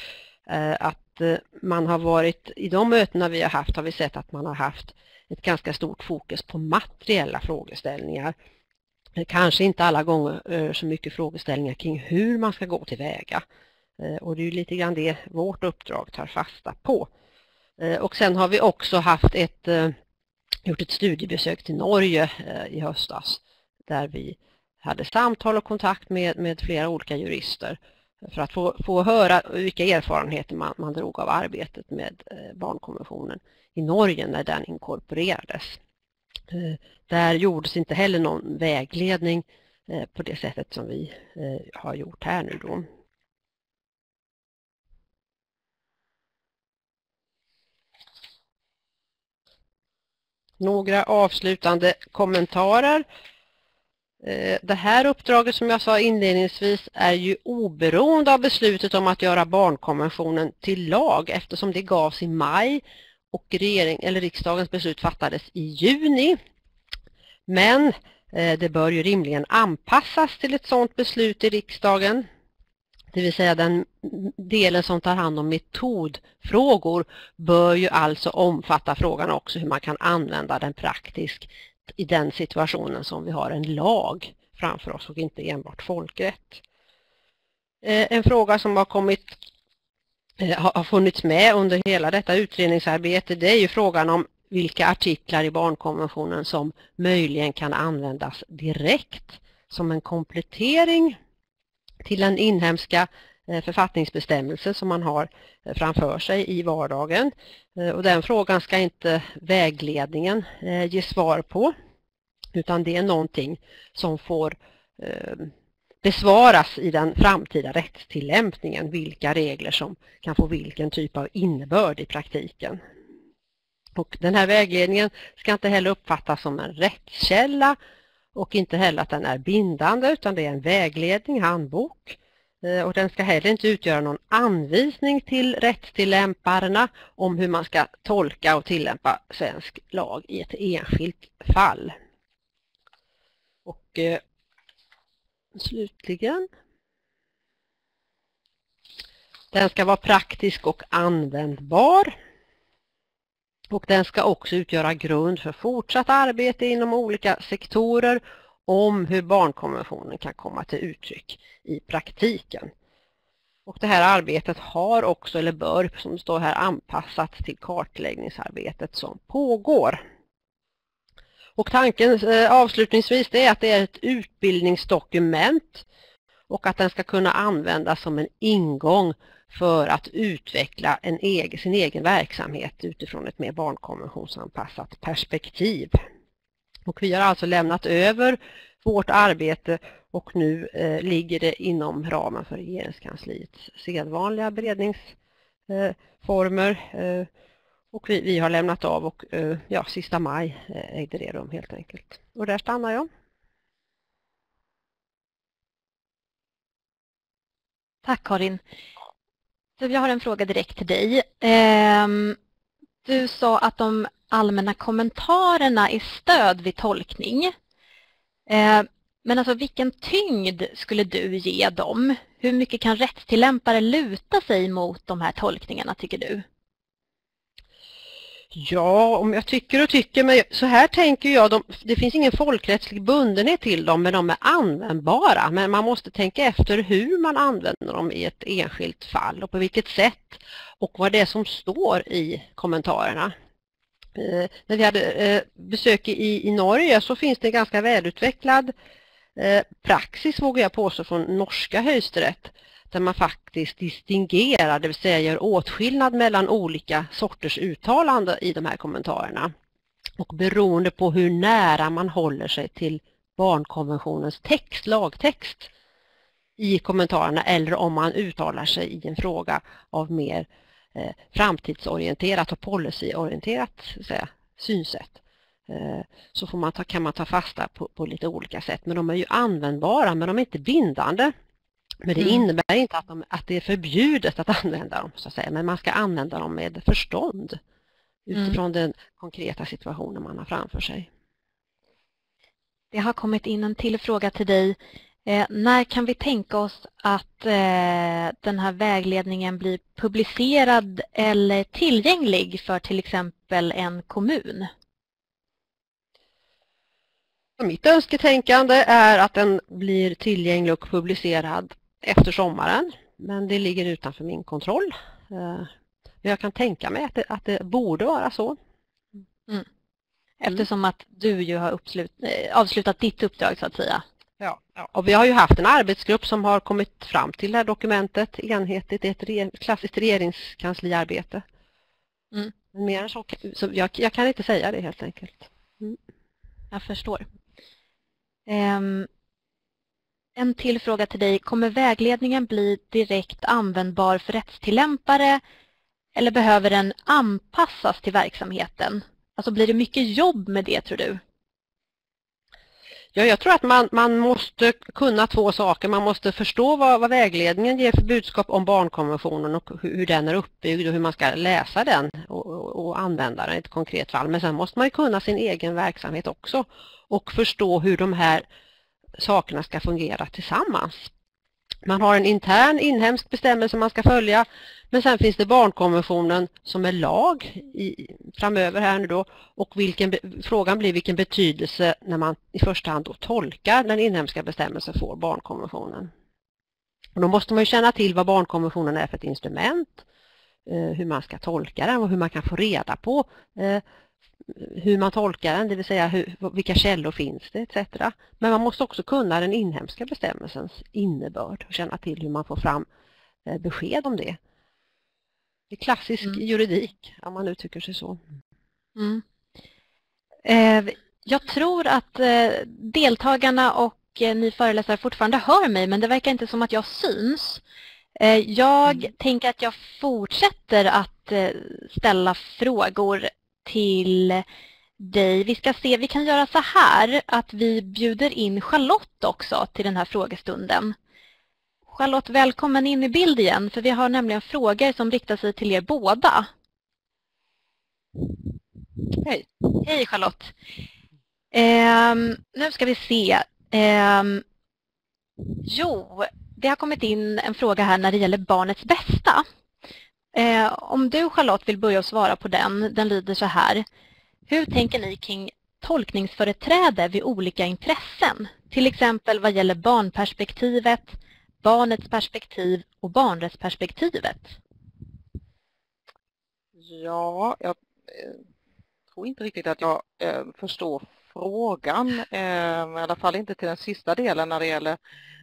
Speaker 3: eh, att eh, man har varit, i de mötena vi har haft har vi sett att man har haft ett ganska stort fokus på materiella frågeställningar. Kanske inte alla gånger så mycket frågeställningar kring hur man ska gå tillväga. Och det är lite grann det vårt uppdrag tar fasta på. Och sen har vi också haft ett, gjort ett studiebesök till Norge i höstas där vi hade samtal och kontakt med, med flera olika jurister för att få, få höra vilka erfarenheter man, man drog av arbetet med eh, barnkonventionen i Norge när den inkorporerades. Eh, där gjordes inte heller någon vägledning eh, på det sättet som vi har gjort här nu då. Några avslutande kommentarer. Eh, det här uppdraget som jag sa inledningsvis är ju oberoende av beslutet om att göra barnkonventionen till lag eftersom det gavs i maj och regering, eller riksdagens beslut fattades i juni. Men eh, det bör ju rimligen anpassas till ett sådant beslut i riksdagen. Det vill säga den delen som tar hand om metodfrågor bör ju alltså omfatta frågan också hur man kan använda den praktiskt i den situationen som vi har en lag framför oss och inte enbart folkrätt. Eh, en fråga som har kommit eh, har funnits med under hela detta utredningsarbete det är ju frågan om vilka artiklar i barnkonventionen som möjligen kan användas direkt som en komplettering till den inhemska Eh, författningsbestämmelser som man har eh, framför sig i vardagen. Eh, och den frågan ska inte vägledningen ge svar på utan det är någonting som får besvaras i den framtida rättstillämpningen, vilka regler som kan få vilken typ av innebörd i praktiken. Och den här vägledningen ska inte heller uppfattas som en rättskälla och inte heller att den är bindande utan det är en vägledning, handbok. Eh, och den ska heller inte utgöra någon anvisning till rättstillämparna om hur man ska tolka och tillämpa svensk lag i ett enskilt fall. Och eh, slutligen den ska vara praktisk och användbar. Och den ska också utgöra grund för fortsatt arbete inom olika sektorer om hur barnkonventionen kan komma till uttryck i praktiken. Och det här arbetet har också, eller bör, som det står här, anpassats till kartläggningsarbetet som pågår. Och tanken eh, avslutningsvis är att det är ett utbildningsdokument och att den ska kunna användas som en ingång för att utveckla en egen, sin egen verksamhet utifrån ett mer barnkonventionsanpassat perspektiv. Och vi har alltså lämnat över vårt arbete och nu eh, ligger det inom ramen för regeringskansliets sedvanliga beredningsformer. Eh, eh, och vi, vi, har lämnat av och eh, ja, sista maj eh, ägde det rum helt enkelt. Och där stannar jag.
Speaker 1: Tack Karin. Jag har en fråga direkt till dig. Ehm, du sa att de allmänna kommentarerna är stöd vid tolkning. Eh, men alltså vilken tyngd skulle du ge dem? Hur mycket kan rättstillämpare luta sig mot de här tolkningarna tycker du?
Speaker 3: Ja, om jag tycker och tycker, men så här tänker jag, de, det finns ingen folkrättslig bundenhet till dem, men de är användbara. Men man måste tänka efter hur man använder dem i ett enskilt fall och på vilket sätt och vad det är som står i kommentarerna. Eh, när vi hade eh, besök i, i Norge så finns det en ganska välutvecklad eh, praxis, vågar jag påstå, från norska högsterrätt där man faktiskt distingerar, det vill säga gör åtskillnad mellan olika sorters uttalande i de här kommentarerna. Och beroende på hur nära man håller sig till barnkonventionens text, lagtext i kommentarerna eller om man uttalar sig i en fråga av mer eh, framtidsorienterat och policyorienterat säga, synsätt eh, så får man ta, kan man ta fasta på, på lite olika sätt. Men de är ju användbara men de är inte bindande. Men det mm. innebär inte att, de, att, det är förbjudet att använda dem, så att säga. men man ska använda dem med förstånd utifrån mm. den konkreta situationen man har framför sig.
Speaker 1: Det har kommit in en till fråga till dig. Eh, när kan vi tänka oss att eh, den här vägledningen blir publicerad eller tillgänglig för till exempel en kommun?
Speaker 3: Mitt önsketänkande är att den blir tillgänglig och publicerad efter sommaren. Men det ligger utanför min kontroll. Eh, men jag kan tänka mig att det, att det borde vara så.
Speaker 1: Mm. Eftersom att du ju har uppslut, eh, avslutat ditt uppdrag så att säga.
Speaker 3: Ja, ja, och vi har ju haft en arbetsgrupp som har kommit fram till det här dokumentet enhetligt, ett re, klassiskt regeringskansliarbete. Mm. Mer än så, så jag, jag, kan inte säga det helt enkelt. Mm.
Speaker 1: Jag förstår. Um, en till fråga till dig. Kommer vägledningen bli direkt användbar för rättstillämpare eller behöver den anpassas till verksamheten? Alltså blir det mycket jobb med det tror du?
Speaker 3: Ja, jag tror att man, man måste kunna två saker. Man måste förstå vad, vad vägledningen ger för budskap om barnkonventionen och hur, hur den är uppbyggd och hur man ska läsa den och, och, och, använda den i ett konkret fall. Men sen måste man kunna sin egen verksamhet också och förstå hur de här sakerna ska fungera tillsammans. Man har en intern inhemsk bestämmelse man ska följa men sen finns det barnkonventionen som är lag i, framöver här nu då och vilken, frågan blir vilken betydelse när man i första hand då tolkar den inhemska bestämmelsen får barnkonventionen. Och då måste man ju känna till vad barnkonventionen är för ett instrument, eh, hur man ska tolka den och hur man kan få reda på eh, hur man tolkar den, det vill säga hur, vilka källor finns det etc. Men man måste också kunna den inhemska bestämmelsens innebörd och känna till hur man får fram eh, besked om det. Det är klassisk mm. juridik, om man uttrycker sig så. Mm.
Speaker 1: Eh, jag tror att eh, deltagarna och eh, ni föreläsare fortfarande hör mig, men det verkar inte som att jag syns. Jag mm. tänker att jag fortsätter att ställa frågor till dig. Vi ska se, vi kan göra så här att vi bjuder in Charlotte också till den här frågestunden. Charlotte, välkommen in i bild igen för vi har nämligen frågor som riktar sig till er båda.
Speaker 2: Hej!
Speaker 1: Hej Charlotte! Eh, nu ska vi se. Eh, jo, det har kommit in en fråga här när det gäller barnets bästa. Eh, om du Charlotte vill börja svara på den, den lyder så här. Hur tänker ni kring tolkningsföreträde vid olika intressen? Till exempel vad gäller barnperspektivet, barnets perspektiv och barnrättsperspektivet?
Speaker 2: Ja, jag eh, tror inte riktigt att jag eh, förstår frågan, eh, i alla fall inte till den sista delen när det gäller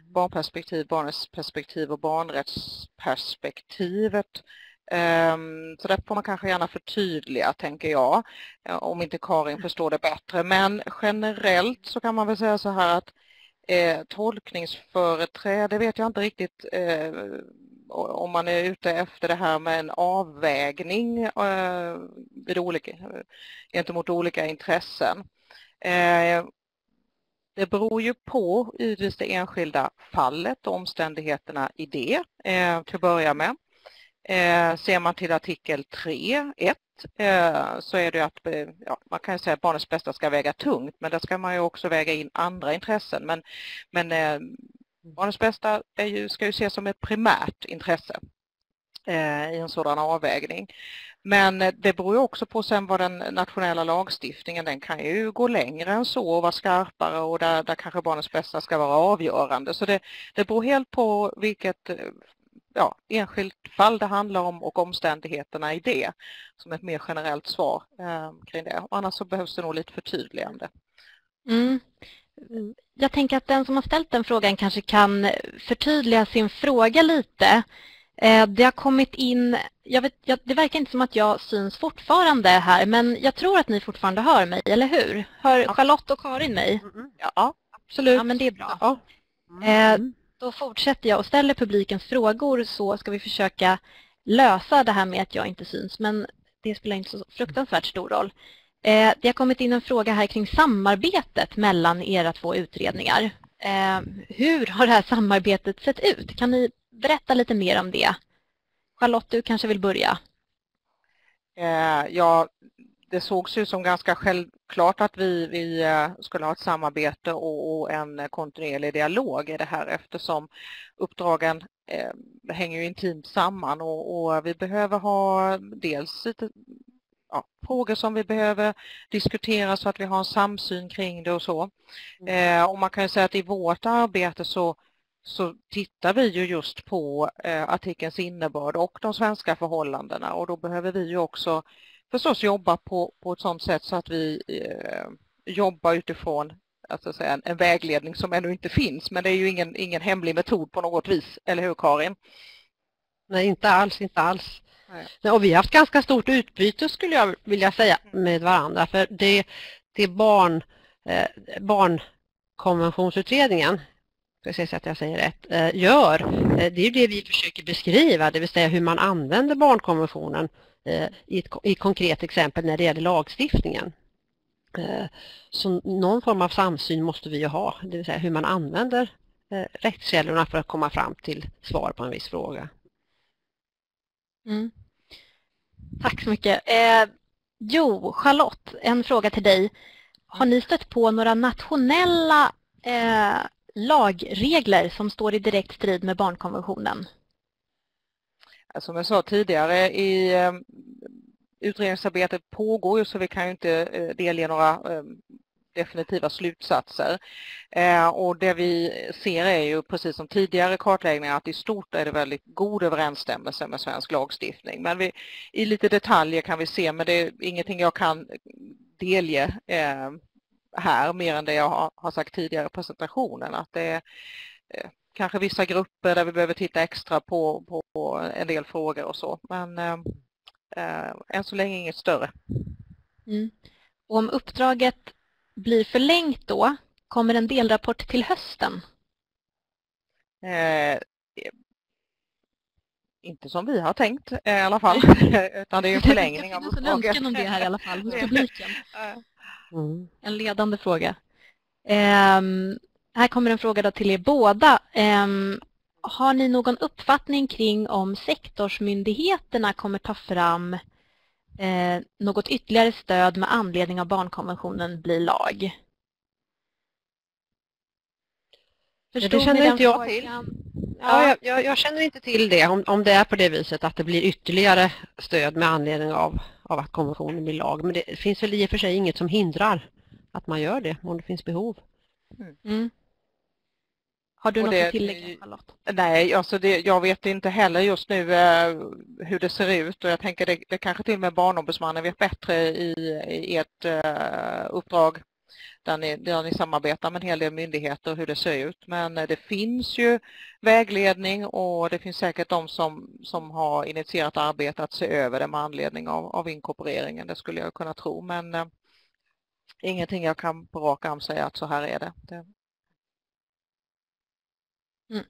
Speaker 2: barnperspektiv, barnets perspektiv och barnrättsperspektivet. Ehm, så där får man kanske gärna förtydliga, tänker jag, eh, om inte Karin förstår det bättre. Men generellt så kan man väl säga så här att eh, tolkningsföreträde vet jag inte riktigt eh, om man är ute efter det här med en avvägning eh, vid olika, gentemot olika intressen. Eh, det beror ju på givetvis det enskilda fallet och omständigheterna i det eh, till att börja med. Eh, ser man till artikel 3.1 eh, så är det att eh, ja, man kan säga att barnets bästa ska väga tungt men där ska man ju också väga in andra intressen. Men, men eh, barnets bästa är ju, ska ju ses som ett primärt intresse eh, i en sådan avvägning. Men eh, det beror ju också på sen vad den nationella lagstiftningen, den kan ju gå längre än så och vara skarpare och där, där kanske barnets bästa ska vara avgörande. Så det, det beror helt på vilket eh, ja, enskilt fall det handlar om och omständigheterna i det som ett mer generellt svar eh, kring det. Och annars så behövs det nog lite förtydligande.
Speaker 1: Mm. Jag tänker att den som har ställt den frågan kanske kan förtydliga sin fråga lite. Eh, det har kommit in, jag vet, jag, det verkar inte som att jag syns fortfarande här men jag tror att ni fortfarande hör mig, eller hur? Hör Charlotte och Karin mig?
Speaker 2: Ja, absolut.
Speaker 1: Ja, men det är bra. Ja. Eh, då fortsätter jag och ställer publikens frågor så ska vi försöka lösa det här med att jag inte syns men det spelar inte så fruktansvärt stor roll. Eh, det har kommit in en fråga här kring samarbetet mellan era två utredningar. Eh, hur har det här samarbetet sett ut? Kan ni berätta lite mer om det? Charlotte, du kanske vill börja?
Speaker 2: Eh, ja, det sågs ju som ganska självklart att vi, vi eh, skulle ha ett samarbete och, och, en kontinuerlig dialog i det här eftersom uppdragen eh, hänger ju intimt samman och, och, vi behöver ha dels lite ja, frågor som vi behöver diskutera så att vi har en samsyn kring det och så. Mm. Eh, och man kan ju säga att i vårt arbete så så tittar vi ju just på eh, artikelns innebörd och de svenska förhållandena och då behöver vi ju också förstås jobba på, på ett sådant sätt så att vi eh, jobbar utifrån alltså säga, en, en, vägledning som ännu inte finns. Men det är ju ingen, ingen hemlig metod på något vis, eller hur Karin?
Speaker 3: Nej, inte alls, inte alls. Nej. Och vi har haft ganska stort utbyte skulle jag vilja säga med varandra för det, det barn, eh, barnkonventionsutredningen säga att jag säger rätt, eh, gör, eh, det är det vi försöker beskriva, det vill säga hur man använder barnkonventionen Eh, i ett, i ett konkret exempel när det gäller lagstiftningen. Eh, så någon form av samsyn måste vi ju ha, det vill säga hur man använder eh, rättskällorna för att komma fram till svar på en viss fråga.
Speaker 1: Mm. Tack så mycket. Eh, jo, Charlotte, en fråga till dig. Har ni stött på några nationella eh, lagregler som står i direkt strid med barnkonventionen?
Speaker 2: Som jag sa tidigare, i ehm, utredningsarbetet pågår ju så vi kan ju inte eh, delge några ehm, definitiva slutsatser. Eh, och det vi ser är ju precis som tidigare kartläggningar att i stort är det väldigt god överensstämmelse med svensk lagstiftning. Men vi, i lite detaljer kan vi se, men det är ingenting jag kan delge ehm, här mer än det jag har sagt tidigare i presentationen. Att det är kanske vissa grupper där vi behöver titta extra på, på en del frågor och så. Men eh, eh, än så länge inget större.
Speaker 1: Mm. Och om uppdraget blir förlängt då, kommer en delrapport till hösten?
Speaker 2: Eh, inte som vi har tänkt i alla fall, [laughs] utan det är en [laughs] förlängning av
Speaker 1: uppdraget. Det finns en önskan om det här i alla fall hos [laughs] publiken. Mm. En ledande fråga. Um, här kommer en fråga då till er båda. Um, har ni någon uppfattning kring om sektorsmyndigheterna kommer ta fram eh, något ytterligare stöd med anledning av barnkonventionen blir lag?
Speaker 3: Förstod det känner inte jag till. Ja, jag, jag, jag, känner inte till det, om, om det är på det viset att det blir ytterligare stöd med anledning av av att konventionen blir lag. Men det finns väl i och för sig inget som hindrar att man gör det om det finns behov.
Speaker 1: Mm. Har du något det, att tillägga Charlotte?
Speaker 2: Nej, alltså det, jag vet inte heller just nu eh, hur det ser ut och jag tänker det, det kanske till och med Barnombudsmannen vet bättre i, i ert eh, uppdrag där ni, där ni samarbetar med en hel del myndigheter hur det ser ut. Men eh, det finns ju vägledning och det finns säkert de som, som har initierat arbete att se över det med anledning av, av inkorporeringen. Det skulle jag kunna tro. Men eh, ingenting jag kan på rak arm säga att så här är det. det...
Speaker 1: Mm.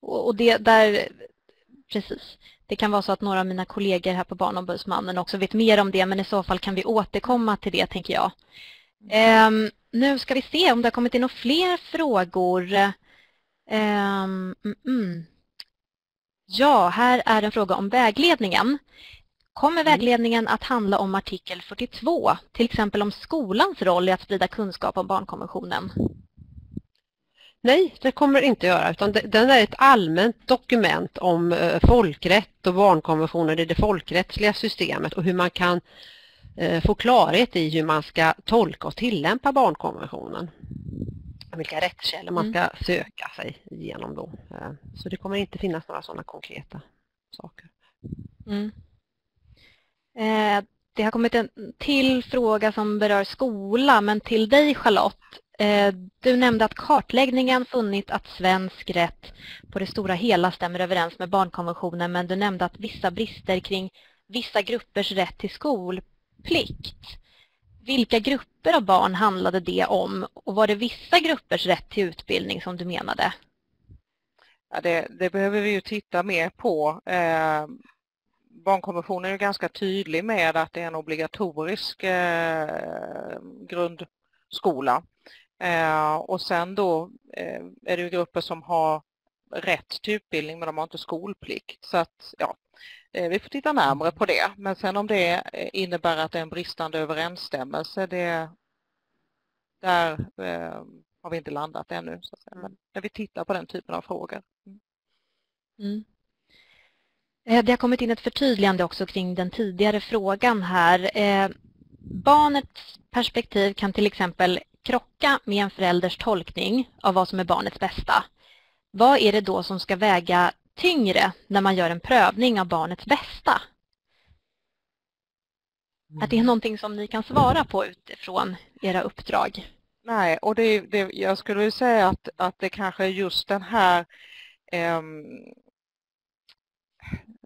Speaker 1: Och det där, precis. Det kan vara så att några av mina kollegor här på Barnombudsmannen också vet mer om det men i så fall kan vi återkomma till det tänker jag. Um, nu ska vi se om det har kommit in några fler frågor. Um, mm, mm. Ja, här är en fråga om vägledningen. Kommer mm. vägledningen att handla om artikel 42, till exempel om skolans roll i att sprida kunskap om barnkonventionen?
Speaker 3: Nej, det kommer det inte göra utan den är ett allmänt dokument om eh, folkrätt och barnkonventionen i det folkrättsliga systemet och hur man kan Eh, få klarhet i hur man ska tolka och tillämpa barnkonventionen. Vilka rättskällor man mm. ska söka sig igenom då. Eh, så det kommer inte finnas några sådana konkreta saker. Mm.
Speaker 1: Eh, det har kommit en till fråga som berör skola, men till dig Charlotte. Eh, du nämnde att kartläggningen funnit att svensk rätt på det stora hela stämmer överens med barnkonventionen, men du nämnde att vissa brister kring vissa gruppers rätt till skolplikt. Vilka grupper av barn handlade det om och var det vissa gruppers rätt till utbildning som du menade?
Speaker 2: Ja, det, det behöver vi ju titta mer på. Eh, barnkonventionen är ganska tydlig med att det är en obligatorisk eh, grundskola. Eh, och sen då eh, är det ju grupper som har rätt till utbildning men de har inte skolplikt. Så att ja, eh, vi får titta närmare på det, men sen om det innebär att det är en bristande överensstämmelse, det, där eh, har vi inte landat ännu. Så att säga. Men när vi tittar på den typen av frågor. Mm.
Speaker 1: mm. Det har kommit in ett förtydligande också kring den tidigare frågan här. Barnets perspektiv kan till exempel krocka med en förälders tolkning av vad som är barnets bästa. Vad är det då som ska väga tyngre när man gör en prövning av barnets bästa? Är det är någonting som ni kan svara på utifrån era uppdrag?
Speaker 2: Nej, och det, det, jag skulle säga att, att det kanske är just den här eh,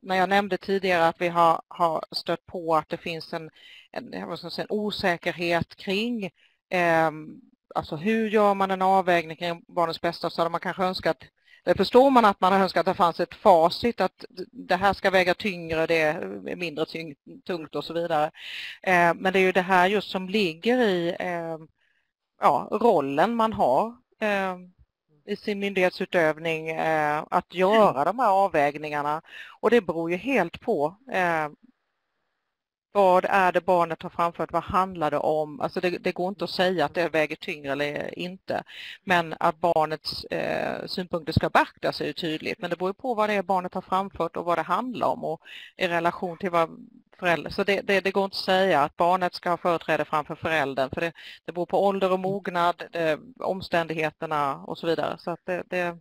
Speaker 2: när jag nämnde tidigare att vi har, har stött på att det finns en, en, en osäkerhet kring Ehm, alltså hur gör man en avvägning kring barnets bästa så hade man kanske önskat det förstår man att man har önskat att det fanns ett facit att det här ska väga tyngre, det är mindre tungt och så vidare. Eh, men det är ju det här just som ligger i eh, ja, rollen man har eh, i sin myndighetsutövning eh, att göra de här avvägningarna och det beror ju helt på ehm, vad är det barnet har framfört? Vad handlar det om? Alltså det, det, går inte att säga att det väger tyngre eller inte. Men att barnets eh, synpunkter ska beaktas är ju tydligt. Men det beror på vad det är barnet har framfört och vad det handlar om och i relation till vad föräldrar... Så det, det, det går inte att säga att barnet ska ha företräde framför föräldern för det, det beror på ålder och mognad, eh, omständigheterna och så vidare. Så att det, det...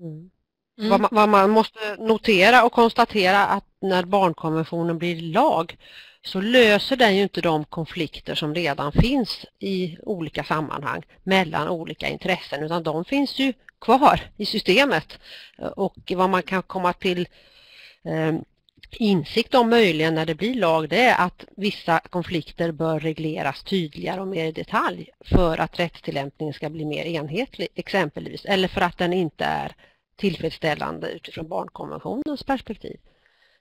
Speaker 3: Mm. Mm. Vad, man, vad, man, måste notera och konstatera att när barnkonventionen blir lag så löser den ju inte de konflikter som redan finns i olika sammanhang mellan olika intressen utan de finns ju kvar i systemet och vad man kan komma till eh, insikt om möjligen när det blir lag det är att vissa konflikter bör regleras tydligare och mer i detalj för att rättstillämpningen ska bli mer enhetlig exempelvis eller för att den inte är tillfredsställande utifrån barnkonventionens perspektiv.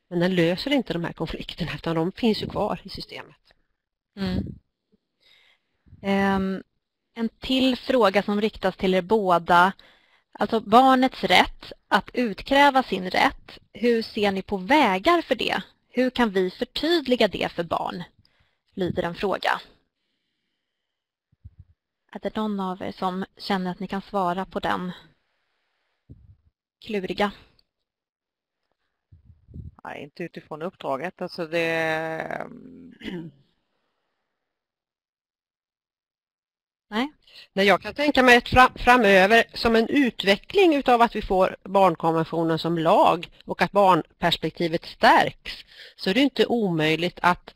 Speaker 3: Men den löser inte de här konflikterna utan de finns ju kvar i systemet. Mm.
Speaker 1: Um, en till fråga som riktas till er båda. Alltså barnets rätt att utkräva sin rätt. Hur ser ni på vägar för det? Hur kan vi förtydliga det för barn? Lyder en fråga. Är det någon av er som känner att ni kan svara på den kluriga?
Speaker 2: Nej, inte utifrån uppdraget. Alltså det... [clears throat]
Speaker 3: Nej. Nej, jag kan tänka mig framöver som en utveckling utav att vi får barnkonventionen som lag och att barnperspektivet stärks så är det inte omöjligt att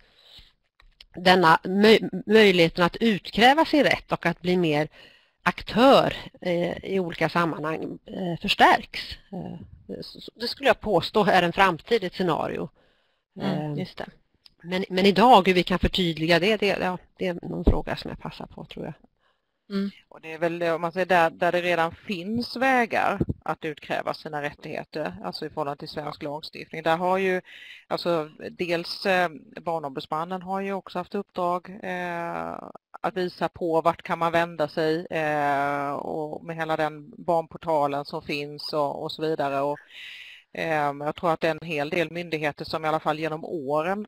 Speaker 3: denna möj möjligheten att utkräva sin rätt och att bli mer aktör eh, i olika sammanhang eh, förstärks. Eh, det skulle jag påstå är en framtid, scenario. Mm, just det. Men, men idag hur vi kan förtydliga det, det, ja, det är någon fråga som jag passar på tror jag.
Speaker 2: Mm. Och det är väl om man säger där, där det redan finns vägar att utkräva sina rättigheter, alltså i förhållande till svensk lagstiftning. Där har ju, alltså dels eh, Barnombudsmannen har ju också haft uppdrag eh, att visa på vart kan man vända sig eh, och med hela den barnportalen som finns och, och så vidare. Och, eh, jag tror att det är en hel del myndigheter som i alla fall genom åren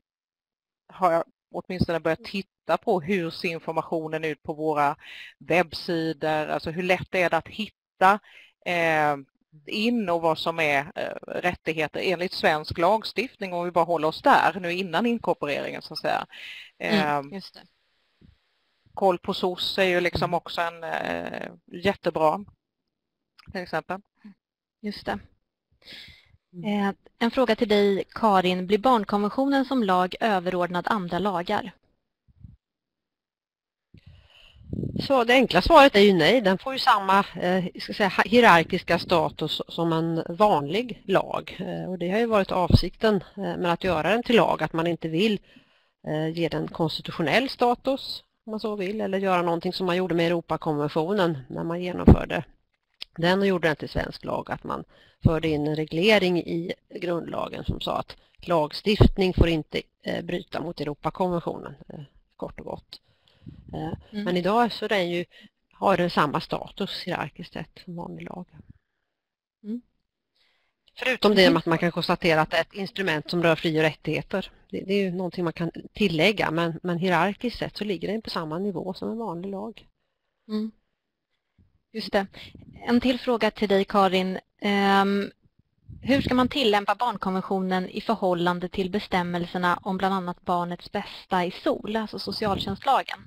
Speaker 2: har åtminstone börjat titta på hur ser informationen ut på våra webbsidor, alltså hur lätt är det att hitta eh, in och vad som är eh, rättigheter enligt svensk lagstiftning om vi bara håller oss där nu innan inkorporeringen så att säga. Mm, eh, koll på SOS är ju liksom mm. också en eh, jättebra till exempel.
Speaker 1: Just det. Mm. Eh, en fråga till dig Karin, blir barnkonventionen som lag överordnad andra lagar?
Speaker 3: Så det enkla svaret är ju nej, den får ju samma eh, ska säga, hierarkiska status som en vanlig lag eh, och det har ju varit avsikten eh, med att göra den till lag, att man inte vill eh, ge den konstitutionell status om man så vill eller göra någonting som man gjorde med Europakonventionen när man genomförde den och gjorde den till svensk lag att man förde in en reglering i grundlagen som sa att lagstiftning får inte eh, bryta mot Europakonventionen, eh, kort och gott. Eh, mm. Men idag så den ju, har den samma status hierarkiskt sett som vanlig lag. Mm. Förutom det att man kan konstatera att det är ett instrument som rör fri och rättigheter. Det, det är ju någonting man kan tillägga men, men hierarkiskt sett så ligger den på samma nivå som en vanlig lag. Mm.
Speaker 1: Just det. En till fråga till dig Karin. Um, hur ska man tillämpa barnkonventionen i förhållande till bestämmelserna om bland annat barnets bästa i SOL, alltså socialtjänstlagen?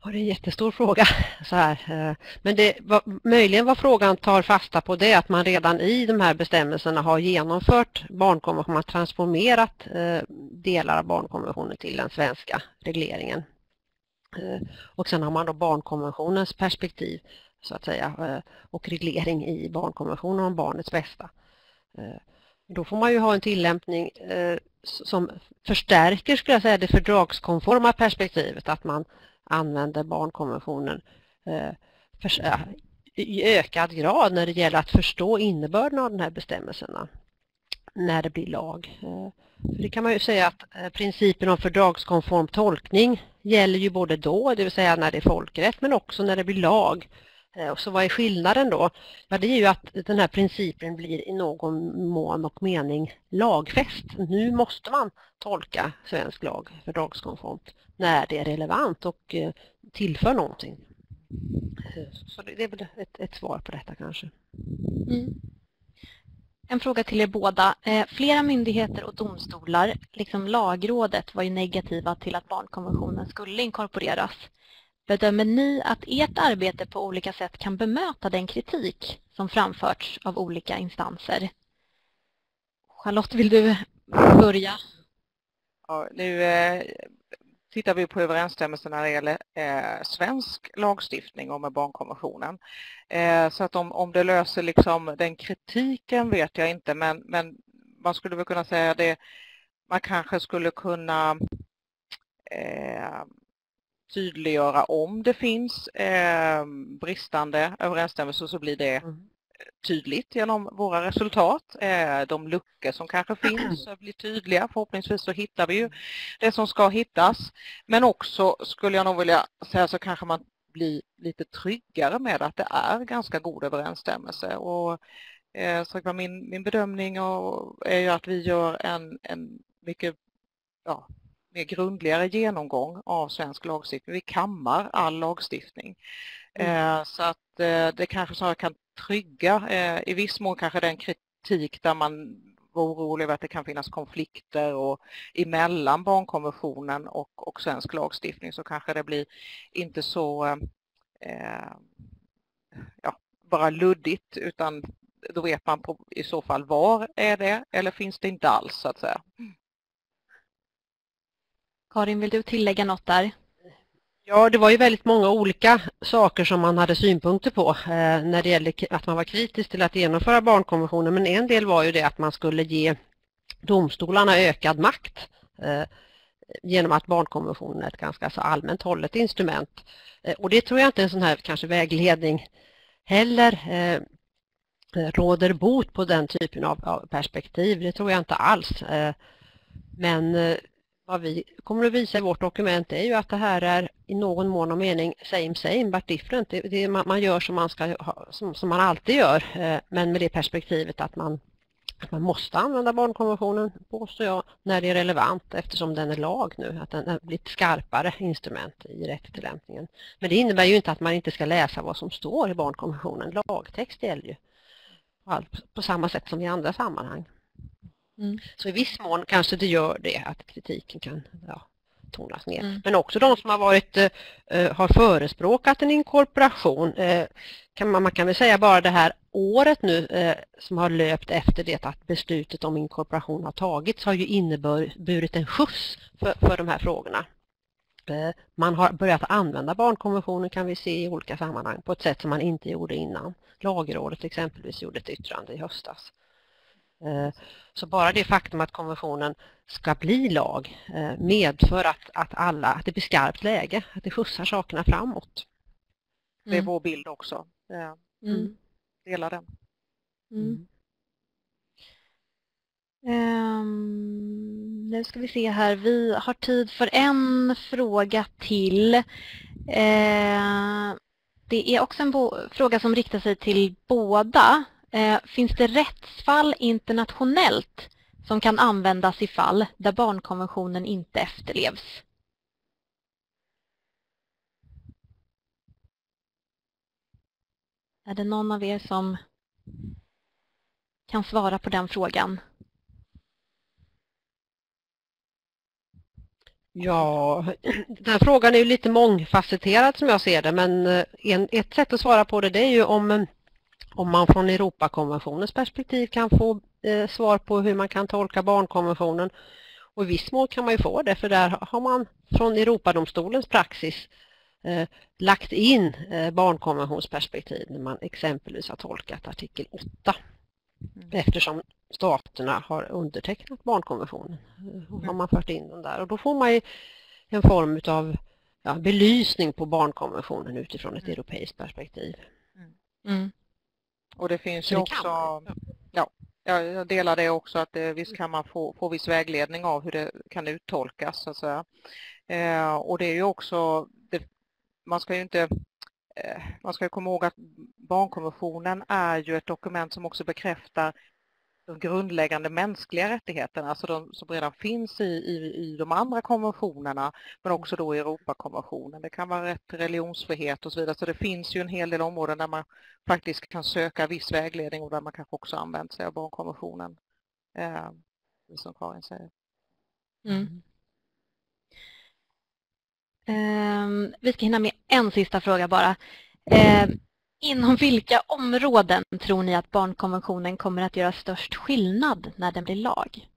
Speaker 3: Och det är en jättestor fråga. Så här. Eh, men det, vad, möjligen vad frågan tar fasta på det är att man redan i de här bestämmelserna har genomfört barnkonventionen, transformerat eh, delar av barnkonventionen till den svenska regleringen. Eh, och sen har man då barnkonventionens perspektiv så att säga och reglering i barnkonventionen om barnets bästa. Då får man ju ha en tillämpning som förstärker skulle jag säga det fördragskonforma perspektivet att man använder barnkonventionen eh, för, äh, i ökad grad när det gäller att förstå innebörden av de här bestämmelserna när det blir lag. Eh, för det kan man ju säga att principen om fördragskonform tolkning gäller ju både då, det vill säga när det är folkrätt, men också när det blir lag. Och så vad är skillnaden då? Ja, det är ju att den här principen blir i någon mån och mening lagfäst. Nu måste man tolka svensk lag fördragskonformt när det är relevant och tillför någonting. Så det är väl ett, ett svar på detta kanske. Mm.
Speaker 1: En fråga till er båda. Eh, flera myndigheter och domstolar, liksom lagrådet, var ju negativa till att barnkonventionen skulle inkorporeras. Bedömer ni att ert arbete på olika sätt kan bemöta den kritik som framförts av olika instanser? Charlotte, vill du börja?
Speaker 2: Ja, nu eh, tittar vi på överensstämmelsen när det gäller eh, svensk lagstiftning och med barnkonventionen. Eh, så att om, om det löser liksom den kritiken vet jag inte men, men man skulle väl kunna säga det man kanske skulle kunna eh, tydliggöra om det finns eh, bristande överensstämmelse så blir det mm tydligt genom våra resultat. Eh, de luckor som kanske [clears throat] finns blir tydliga. Förhoppningsvis så hittar vi ju det som ska hittas. Men också skulle jag nog vilja säga så kanske man blir lite tryggare med att det är ganska god överensstämmelse. Och, eh, så min, min bedömning är ju att vi gör en, en mycket ja, mer grundligare genomgång av svensk lagstiftning. Vi kammar all lagstiftning. Mm. Eh, så att det kanske snarare kan trygga. Eh, I viss mån kanske den kritik där man var orolig över att det kan finnas konflikter och emellan barnkonventionen och, och svensk lagstiftning så kanske det blir inte så eh, ja, bara luddigt utan då vet man på, i så fall var är det eller finns det inte alls så att säga.
Speaker 1: Karin, vill du tillägga något där?
Speaker 3: Ja, det var ju väldigt många olika saker som man hade synpunkter på eh, när det gällde att man var kritisk till att genomföra barnkonventionen. Men en del var ju det att man skulle ge domstolarna ökad makt eh, genom att barnkonventionen är ett ganska så allmänt hållet instrument. Eh, och det tror jag inte en sån här kanske vägledning heller eh, eh råder bot på den typen av, av, perspektiv. Det tror jag inte alls. Eh, men eh, vad vi kommer att visa i vårt dokument är ju att det här är i någon mån och mening same same but different. Det, det man, man, gör som man, ska ha, som, som man alltid gör eh, men med det perspektivet att man, att man måste använda barnkonventionen påstår jag när det är relevant eftersom den är lag nu, att den har blivit skarpare instrument i rättstillämpningen. Men det innebär ju inte att man inte ska läsa vad som står i barnkonventionen. Lagtext gäller ju på samma sätt som i andra sammanhang. Mm. Så i viss mån kanske det gör det att kritiken kan ja, tonas ner. Mm. Men också de som har varit eh, har förespråkat en inkorporation eh, kan man, man, kan väl säga bara det här året nu eh, som har löpt efter det att beslutet om inkorporation har tagits har ju inneburit en skjuts för, för de här frågorna. Eh, man har börjat använda barnkonventionen kan vi se i olika sammanhang på ett sätt som man inte gjorde innan. Lagrådet exempelvis gjorde ett yttrande i höstas. Eh, så bara det faktum att konventionen ska bli lag eh, medför att, att alla, att det blir skarpt läge, att det skjutsar sakerna framåt.
Speaker 2: Det är mm. vår bild också. Mm. Delar den. Mm.
Speaker 1: Um, nu ska vi se här, vi har tid för en fråga till. Uh, det är också en fråga som riktar sig till båda. Eh, finns det rättsfall internationellt som kan användas i fall där barnkonventionen inte efterlevs? Är det någon av er som kan svara på den frågan?
Speaker 3: Ja, [clears throat] den här frågan är ju lite mångfacetterad som jag ser det men eh, en, ett sätt att svara på det, det är ju om eh, om man från Europakonventionens perspektiv kan få eh, svar på hur man kan tolka barnkonventionen. Och i viss mån kan man ju få det för där har man från Europadomstolens praxis eh, lagt in eh, barnkonventionsperspektiv när man exempelvis har tolkat artikel 8. Mm. Eftersom staterna har undertecknat barnkonventionen. Och har man fört in den där och då får man ju en form av ja, belysning på barnkonventionen utifrån ett mm. europeiskt perspektiv.
Speaker 2: Mm. Och det finns ju det också, ja, jag delar det också att det, visst kan man få, få viss vägledning av hur det kan uttolkas. Så att säga. Eh, och det är ju också, det, man ska ju inte eh, man ska komma ihåg att barnkonventionen är ju ett dokument som också bekräftar de grundläggande mänskliga rättigheterna, alltså de som redan finns i, i, i de andra konventionerna, men också då i Europakonventionen. Det kan vara rätt religionsfrihet och så vidare, så det finns ju en hel del områden där man faktiskt kan söka viss vägledning och där man kanske också använt sig av barnkonventionen, eh, som Karin säger. Mm.
Speaker 1: Ehm, vi ska hinna med en sista fråga bara. Ehm, Inom vilka områden tror ni att barnkonventionen kommer att göra störst skillnad när den blir lag?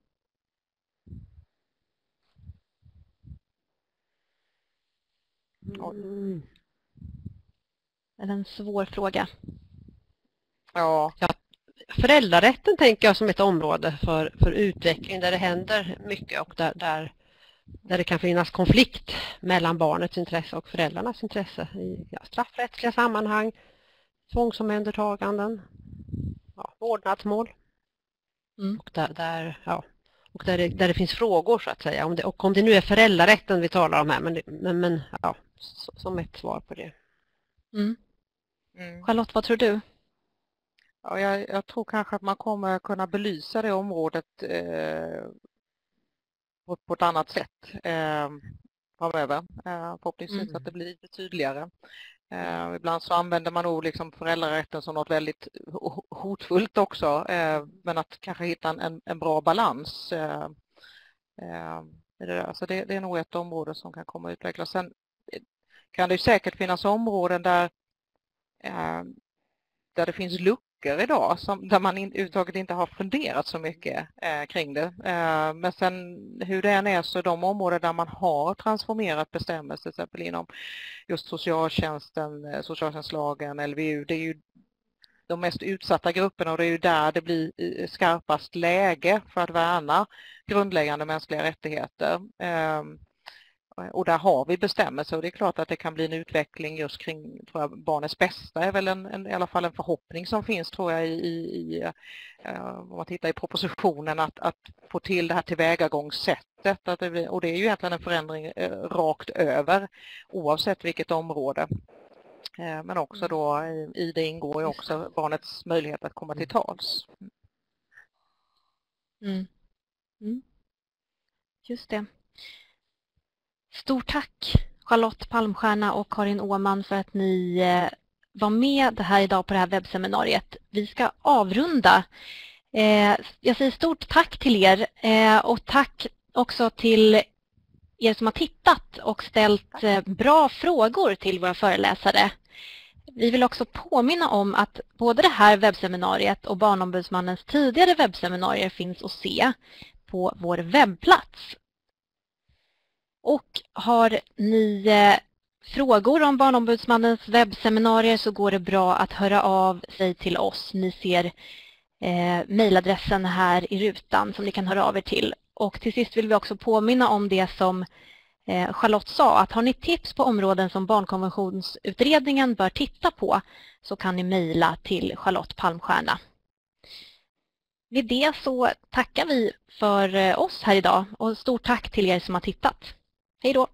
Speaker 1: Mm. Är det en svår fråga?
Speaker 3: Ja. ja. Föräldrarätten tänker jag som ett område för, för utveckling där det händer mycket och där, där, där det kan finnas konflikt mellan barnets intresse och föräldrarnas intresse i ja, straffrättsliga sammanhang, tvångsomhändertaganden, ja, vårdnadsmål. Mm. Och, där, där, ja, och där, det, där det finns frågor så att säga. Om det, och om det nu är föräldrarätten vi talar om här, men, men, men ja, så, som ett svar på det.
Speaker 1: Mm. Mm. Charlotte, vad tror du?
Speaker 2: Ja, jag, jag, tror kanske att man kommer kunna belysa det området eh, på, på, ett annat sätt eh, framöver. Eh, förhoppningsvis mm. att det blir lite tydligare. Eh, ibland så använder man nog liksom föräldrarätten som något väldigt hotfullt också, eh, men att kanske hitta en, en bra balans. Eh, eh det, där. Så det, det, är nog ett område som kan komma att utvecklas. Sen eh, kan det säkert finnas områden där, eh, där det finns luckor böcker idag som, där man överhuvudtaget inte har funderat så mycket eh, kring det. Eh, men sen hur det än är så de områden där man har transformerat bestämmelser, till exempel inom just socialtjänsten, eh, socialtjänstlagen, LVU, det är ju de mest utsatta grupperna och det är ju där det blir eh, skarpast läge för att värna grundläggande mänskliga rättigheter. Eh, och där har vi bestämmelser och det är klart att det kan bli en utveckling just kring tror jag, barnets bästa är väl en, en, i alla fall en förhoppning som finns tror jag i, i eh, om man tittar i propositionen att, att få till det här tillvägagångssättet att det blir, och det är ju egentligen en förändring eh, rakt över oavsett vilket område. Eh, men också då i, i det ingår ju också barnets möjlighet att komma till tals.
Speaker 1: Mm. Mm. Just det. Stort tack Charlotte Palmstierna och Karin Åman för att ni eh, var med här idag på det här webbseminariet. Vi ska avrunda. Eh, jag säger stort tack till er eh, och tack också till er som har tittat och ställt bra frågor till våra föreläsare. Vi vill också påminna om att både det här webbseminariet och Barnombudsmannens tidigare webbseminarier finns att se på vår webbplats och har ni eh, frågor om Barnombudsmannens webbseminarier så går det bra att höra av sig till oss. Ni ser eh, mejladressen här i rutan som ni kan höra av er till. Och till sist vill vi också påminna om det som eh, Charlotte sa, att har ni tips på områden som barnkonventionsutredningen bör titta på så kan ni mejla till Charlotte Palmstierna. Med det så tackar vi för eh, oss här idag och stort tack till er som har tittat. Hej då!